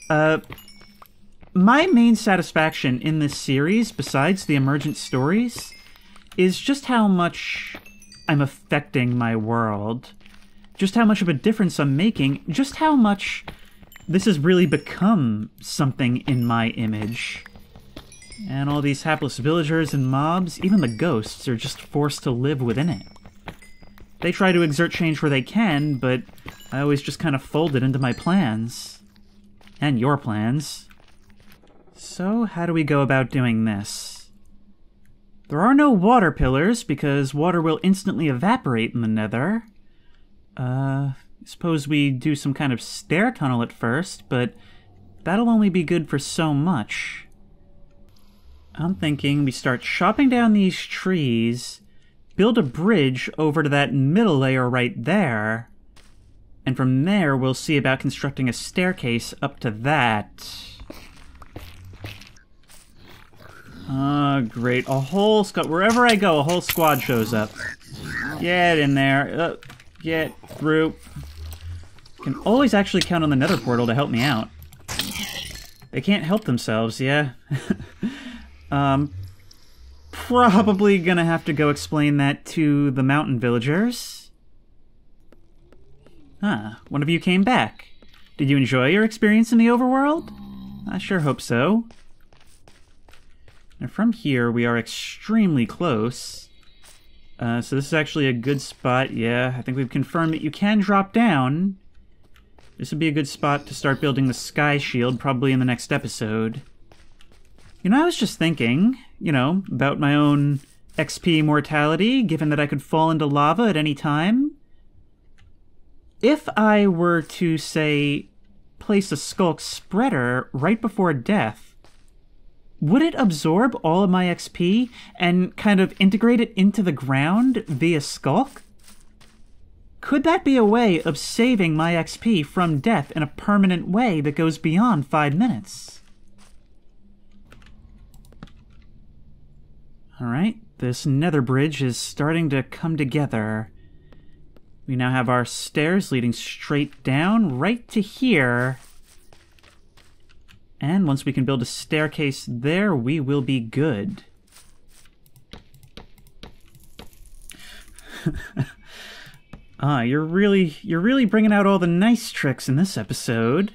Uh, my main satisfaction in this series, besides the emergent stories, is just how much I'm affecting my world. Just how much of a difference I'm making. Just how much this has really become something in my image. And all these hapless villagers and mobs, even the ghosts, are just forced to live within it. They try to exert change where they can, but I always just kind of fold it into my plans. And your plans. So, how do we go about doing this? There are no water pillars, because water will instantly evaporate in the nether. Uh, suppose we do some kind of stair tunnel at first, but that'll only be good for so much. I'm thinking we start chopping down these trees, build a bridge over to that middle layer right there, and from there we'll see about constructing a staircase up to that. Ah, uh, great. A whole squad. Wherever I go, a whole squad shows up. Get in there. Uh, get through. Can always actually count on the nether portal to help me out. They can't help themselves, yeah. um, probably gonna have to go explain that to the mountain villagers. Huh, one of you came back. Did you enjoy your experience in the overworld? I sure hope so. And from here, we are extremely close. Uh, so this is actually a good spot. Yeah, I think we've confirmed that you can drop down. This would be a good spot to start building the sky shield, probably in the next episode. You know, I was just thinking, you know, about my own XP mortality, given that I could fall into lava at any time. If I were to, say, place a sculk spreader right before death, would it absorb all of my XP and kind of integrate it into the ground via sculk? Could that be a way of saving my XP from death in a permanent way that goes beyond five minutes? Alright, this nether bridge is starting to come together. We now have our stairs leading straight down right to here. And once we can build a staircase there, we will be good. ah, you're really you're really bringing out all the nice tricks in this episode.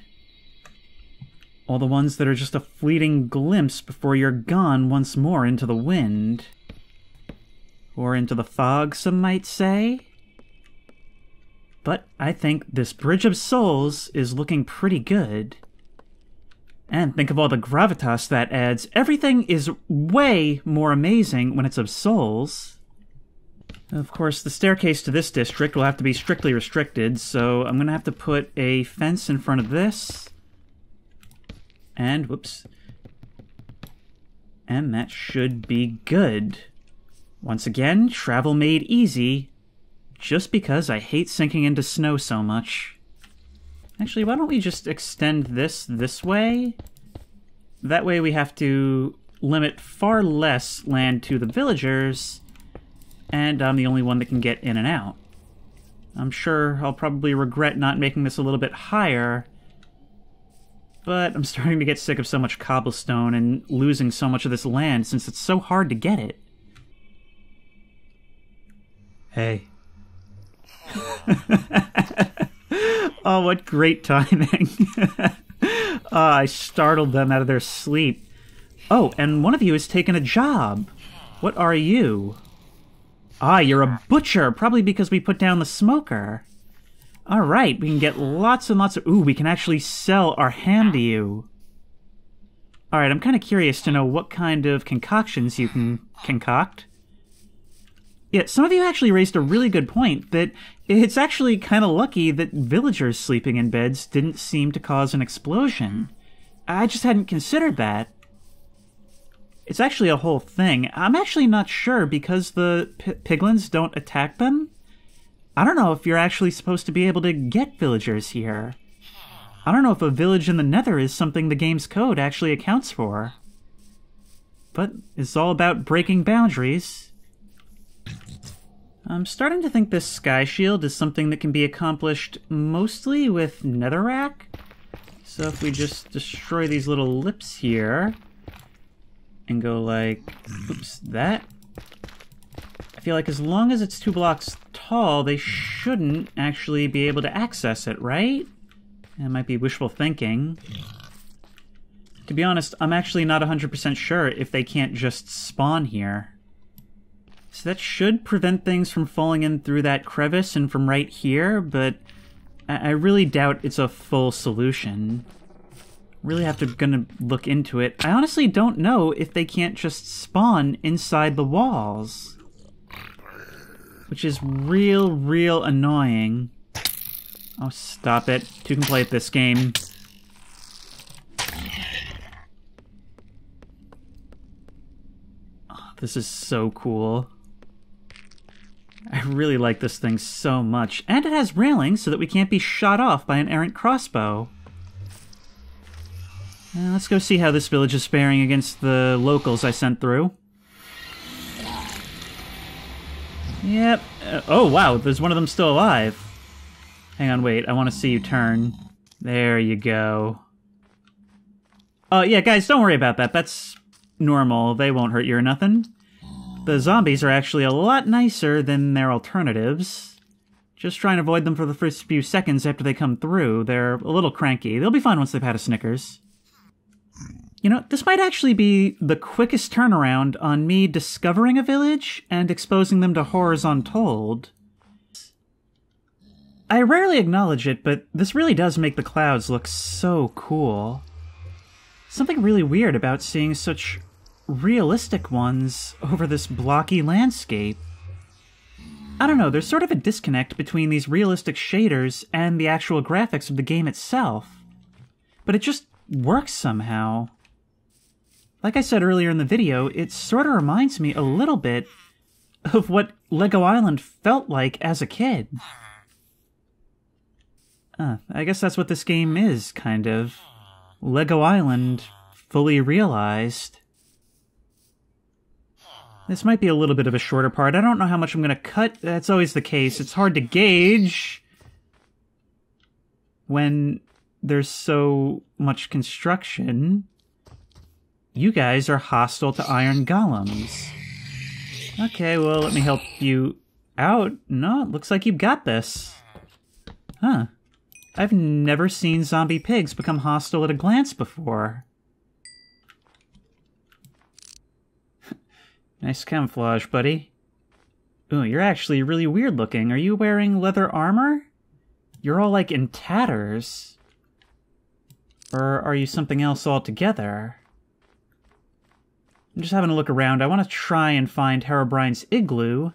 All the ones that are just a fleeting glimpse before you're gone once more into the wind. Or into the fog, some might say. But I think this Bridge of Souls is looking pretty good. And think of all the gravitas that adds. Everything is way more amazing when it's of souls. Of course, the staircase to this district will have to be strictly restricted, so I'm going to have to put a fence in front of this. And, whoops. And that should be good. Once again, travel made easy, just because I hate sinking into snow so much. Actually, why don't we just extend this this way? That way we have to limit far less land to the villagers, and I'm the only one that can get in and out. I'm sure I'll probably regret not making this a little bit higher, but I'm starting to get sick of so much cobblestone and losing so much of this land since it's so hard to get it. Hey. oh, what great timing. uh, I startled them out of their sleep. Oh, and one of you has taken a job. What are you? Ah, you're a butcher, probably because we put down the smoker. All right, we can get lots and lots of. Ooh, we can actually sell our ham to you. All right, I'm kind of curious to know what kind of concoctions you can concoct. Yeah, some of you actually raised a really good point that it's actually kind of lucky that villagers sleeping in beds didn't seem to cause an explosion. I just hadn't considered that. It's actually a whole thing. I'm actually not sure because the piglins don't attack them. I don't know if you're actually supposed to be able to get villagers here. I don't know if a village in the nether is something the game's code actually accounts for. But it's all about breaking boundaries. I'm starting to think this sky shield is something that can be accomplished mostly with netherrack. So if we just destroy these little lips here and go like, oops, that. I feel like as long as it's two blocks tall, they shouldn't actually be able to access it, right? That might be wishful thinking. To be honest, I'm actually not 100% sure if they can't just spawn here. So that should prevent things from falling in through that crevice and from right here, but I, really doubt it's a full solution. Really have to gonna look into it. I honestly don't know if they can't just spawn inside the walls. Which is real, real annoying. Oh, stop it. Two can play at this game. Oh, this is so cool. I really like this thing so much. And it has railings so that we can't be shot off by an errant crossbow. Uh, let's go see how this village is faring against the locals I sent through. Yep. Uh, oh, wow, there's one of them still alive. Hang on, wait, I want to see you turn. There you go. Oh, uh, yeah, guys, don't worry about that. That's normal. They won't hurt you or nothing. The zombies are actually a lot nicer than their alternatives. Just try and avoid them for the first few seconds after they come through. They're a little cranky. They'll be fine once they've had a Snickers. You know, this might actually be the quickest turnaround on me discovering a village and exposing them to horrors untold. I rarely acknowledge it, but this really does make the clouds look so cool. Something really weird about seeing such realistic ones over this blocky landscape. I don't know, there's sort of a disconnect between these realistic shaders and the actual graphics of the game itself. But it just works somehow. Like I said earlier in the video, it sort of reminds me a little bit of what Lego Island felt like as a kid. Uh, I guess that's what this game is, kind of. Lego Island fully realized. This might be a little bit of a shorter part. I don't know how much I'm going to cut. That's always the case. It's hard to gauge when there's so much construction. You guys are hostile to iron golems. Okay, well, let me help you out. No, looks like you've got this. Huh. I've never seen zombie pigs become hostile at a glance before. Nice camouflage, buddy. Ooh, you're actually really weird looking. Are you wearing leather armor? You're all like in tatters. Or are you something else altogether? I'm just having a look around. I want to try and find Herobrine's igloo,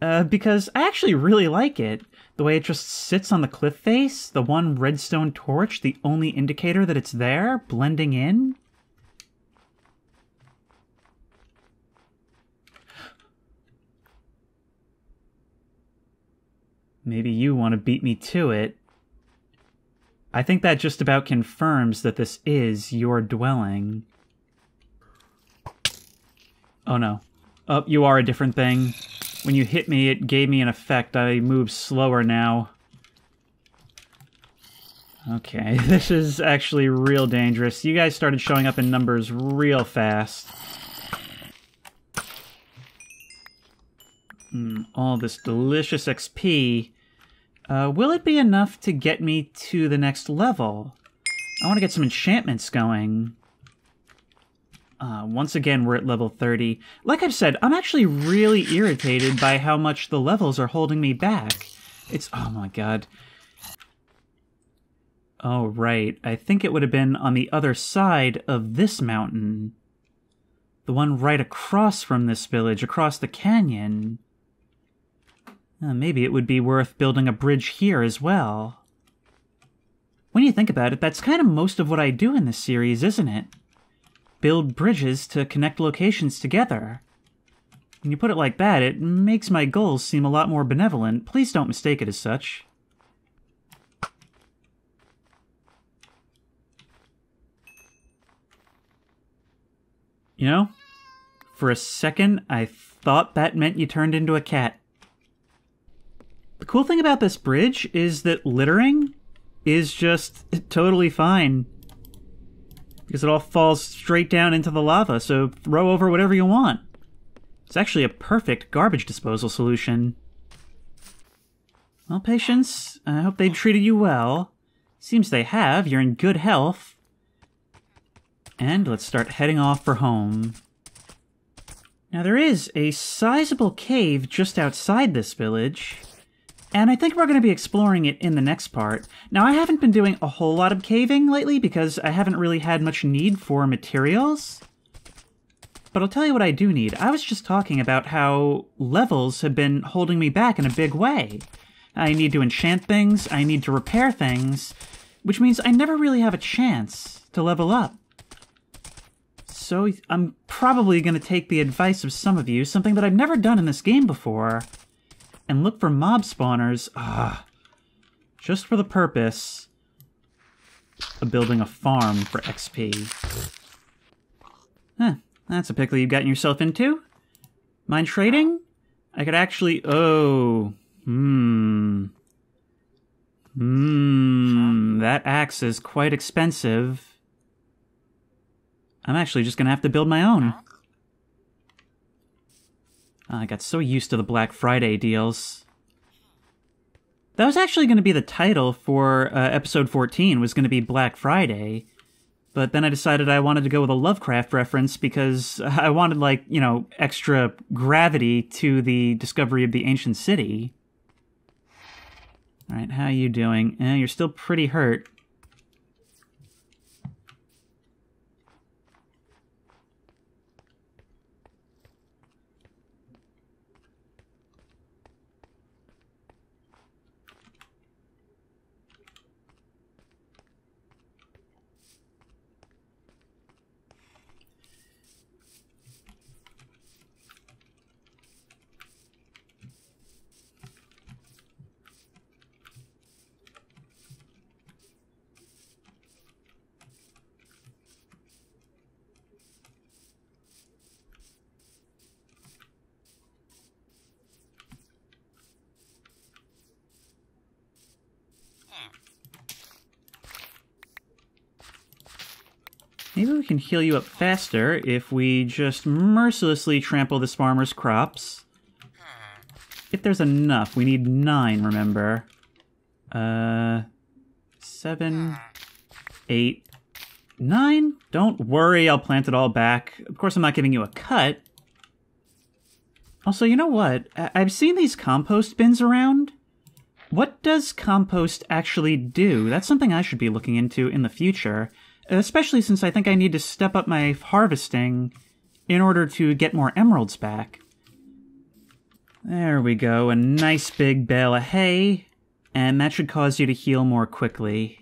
uh, because I actually really like it. The way it just sits on the cliff face, the one redstone torch, the only indicator that it's there, blending in. Maybe you want to beat me to it. I think that just about confirms that this is your dwelling. Oh no. Oh, you are a different thing. When you hit me, it gave me an effect. I move slower now. Okay, this is actually real dangerous. You guys started showing up in numbers real fast. Mm, all this delicious XP. Uh, will it be enough to get me to the next level? I want to get some enchantments going. Uh, once again, we're at level 30. Like I've said, I'm actually really irritated by how much the levels are holding me back. It's, oh my god. Oh, right. I think it would have been on the other side of this mountain. The one right across from this village, across the canyon. Uh, maybe it would be worth building a bridge here as well. When you think about it, that's kind of most of what I do in this series, isn't it? Build bridges to connect locations together. When you put it like that, it makes my goals seem a lot more benevolent. Please don't mistake it as such. You know, for a second, I thought that meant you turned into a cat. The cool thing about this bridge is that littering is just totally fine. Because it all falls straight down into the lava, so throw over whatever you want. It's actually a perfect garbage disposal solution. Well, Patience, I hope they treated you well. Seems they have. You're in good health. And let's start heading off for home. Now, there is a sizable cave just outside this village, and I think we're going to be exploring it in the next part. Now, I haven't been doing a whole lot of caving lately because I haven't really had much need for materials. But I'll tell you what I do need. I was just talking about how levels have been holding me back in a big way. I need to enchant things, I need to repair things, which means I never really have a chance to level up. So I'm probably going to take the advice of some of you, something that I've never done in this game before, and look for mob spawners, ah, just for the purpose of building a farm for XP. Huh, that's a pickle you've gotten yourself into. Mind trading? I could actually... Oh. Hmm. Hmm. That axe is quite expensive. I'm actually just gonna have to build my own. I got so used to the Black Friday deals. That was actually going to be the title for uh, episode 14 was going to be Black Friday. But then I decided I wanted to go with a Lovecraft reference because I wanted like, you know, extra gravity to the discovery of the ancient city. All right, how are you doing? Eh, you're still pretty hurt. Maybe we can heal you up faster if we just mercilessly trample this farmer's crops. If there's enough. We need nine, remember. Uh, seven, eight, nine? Don't worry, I'll plant it all back. Of course, I'm not giving you a cut. Also, you know what? I I've seen these compost bins around. What does compost actually do? That's something I should be looking into in the future especially since I think I need to step up my harvesting in order to get more emeralds back. There we go, a nice big bale of hay, and that should cause you to heal more quickly.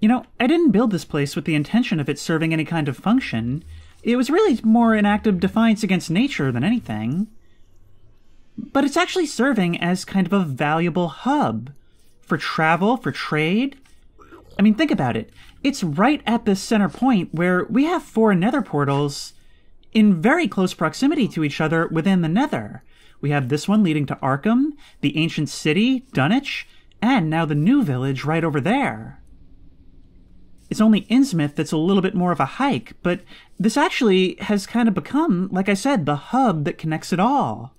You know, I didn't build this place with the intention of it serving any kind of function. It was really more an act of defiance against nature than anything. But it's actually serving as kind of a valuable hub for travel, for trade. I mean, think about it. It's right at the center point where we have four nether portals in very close proximity to each other within the nether. We have this one leading to Arkham, the ancient city, Dunwich, and now the new village right over there. It's only Innsmouth that's a little bit more of a hike, but this actually has kind of become, like I said, the hub that connects it all.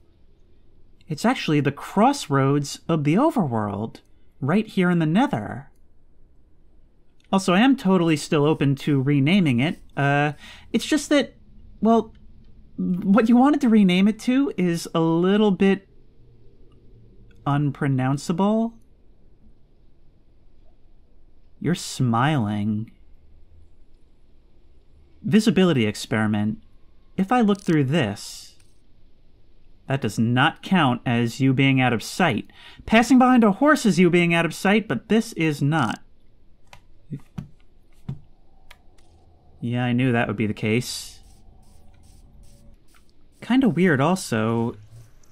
It's actually the crossroads of the overworld, right here in the nether. Also, I am totally still open to renaming it. Uh, it's just that, well, what you wanted to rename it to is a little bit unpronounceable. You're smiling. Visibility experiment. If I look through this, that does not count as you being out of sight. Passing behind a horse is you being out of sight, but this is not. Yeah, I knew that would be the case. Kinda weird also.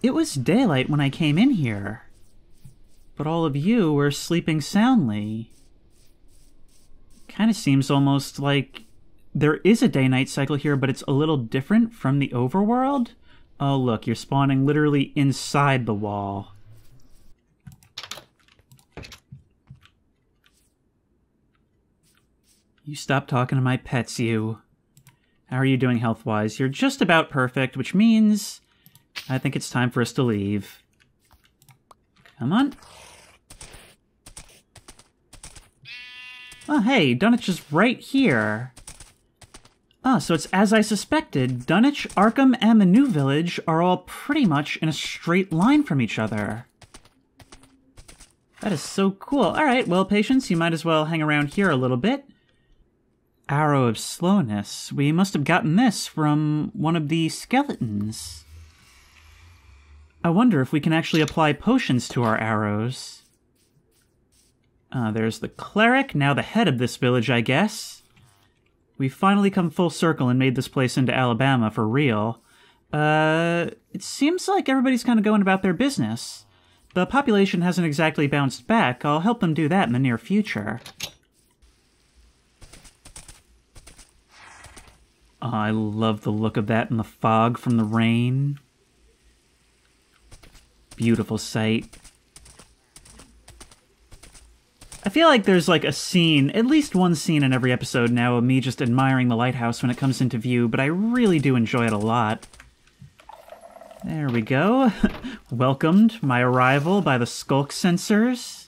It was daylight when I came in here. But all of you were sleeping soundly. Kinda seems almost like there is a day-night cycle here, but it's a little different from the overworld. Oh, look, you're spawning literally inside the wall. You stop talking to my pets, you. How are you doing health-wise? You're just about perfect, which means I think it's time for us to leave. Come on. Oh, hey, Dunwich is right here. Ah, so it's as I suspected. Dunwich, Arkham, and the New Village are all pretty much in a straight line from each other. That is so cool. Alright, well, Patience, you might as well hang around here a little bit. Arrow of Slowness. We must have gotten this from one of the skeletons. I wonder if we can actually apply potions to our arrows. Uh, there's the cleric, now the head of this village, I guess. We've finally come full circle and made this place into Alabama for real. Uh, it seems like everybody's kind of going about their business. The population hasn't exactly bounced back. I'll help them do that in the near future. I love the look of that in the fog from the rain. Beautiful sight. I feel like there's like a scene, at least one scene in every episode now of me just admiring the lighthouse when it comes into view, but I really do enjoy it a lot. There we go. Welcomed my arrival by the sculk sensors.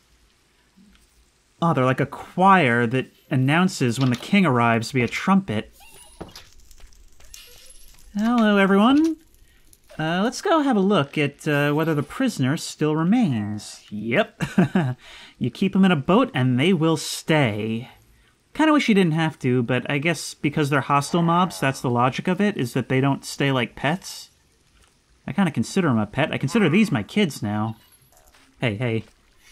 Oh, they're like a choir that announces when the king arrives via trumpet. Hello, everyone. Uh, let's go have a look at uh, whether the prisoner still remains. Yep. you keep them in a boat and they will stay. Kind of wish you didn't have to, but I guess because they're hostile mobs, that's the logic of it, is that they don't stay like pets. I kind of consider them a pet. I consider these my kids now. Hey, hey.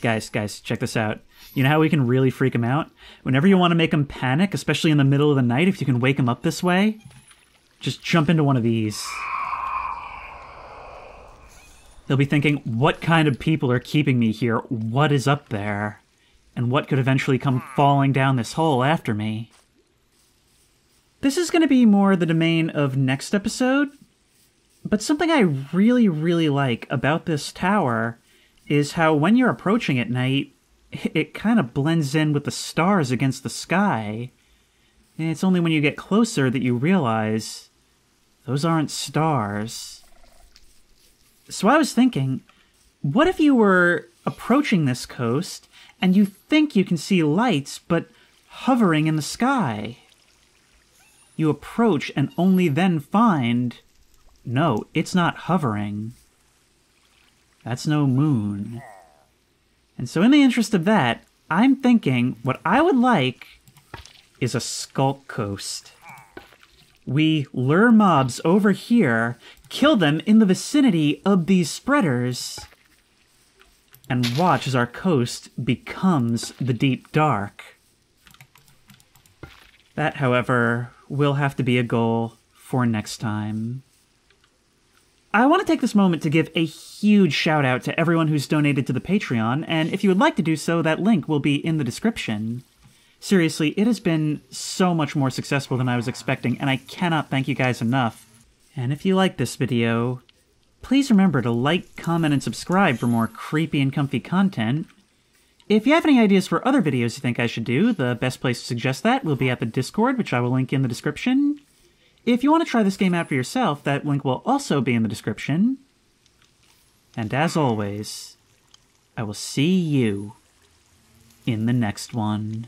Guys, guys, check this out. You know how we can really freak them out? Whenever you want to make them panic, especially in the middle of the night, if you can wake them up this way, just jump into one of these. They'll be thinking, what kind of people are keeping me here? What is up there? And what could eventually come falling down this hole after me? This is going to be more the domain of next episode, but something I really, really like about this tower is how when you're approaching at night, it kind of blends in with the stars against the sky. And it's only when you get closer that you realize those aren't stars. So I was thinking, what if you were approaching this coast and you think you can see lights, but hovering in the sky? You approach and only then find, no, it's not hovering. That's no moon. And so, in the interest of that, I'm thinking what I would like is a sculk coast. We lure mobs over here kill them in the vicinity of these spreaders, and watch as our coast becomes the deep dark. That, however, will have to be a goal for next time. I want to take this moment to give a huge shout out to everyone who's donated to the Patreon, and if you would like to do so, that link will be in the description. Seriously, it has been so much more successful than I was expecting, and I cannot thank you guys enough. And if you like this video, please remember to like, comment, and subscribe for more creepy and comfy content. If you have any ideas for other videos you think I should do, the best place to suggest that will be at the Discord, which I will link in the description. If you want to try this game out for yourself, that link will also be in the description. And as always, I will see you in the next one.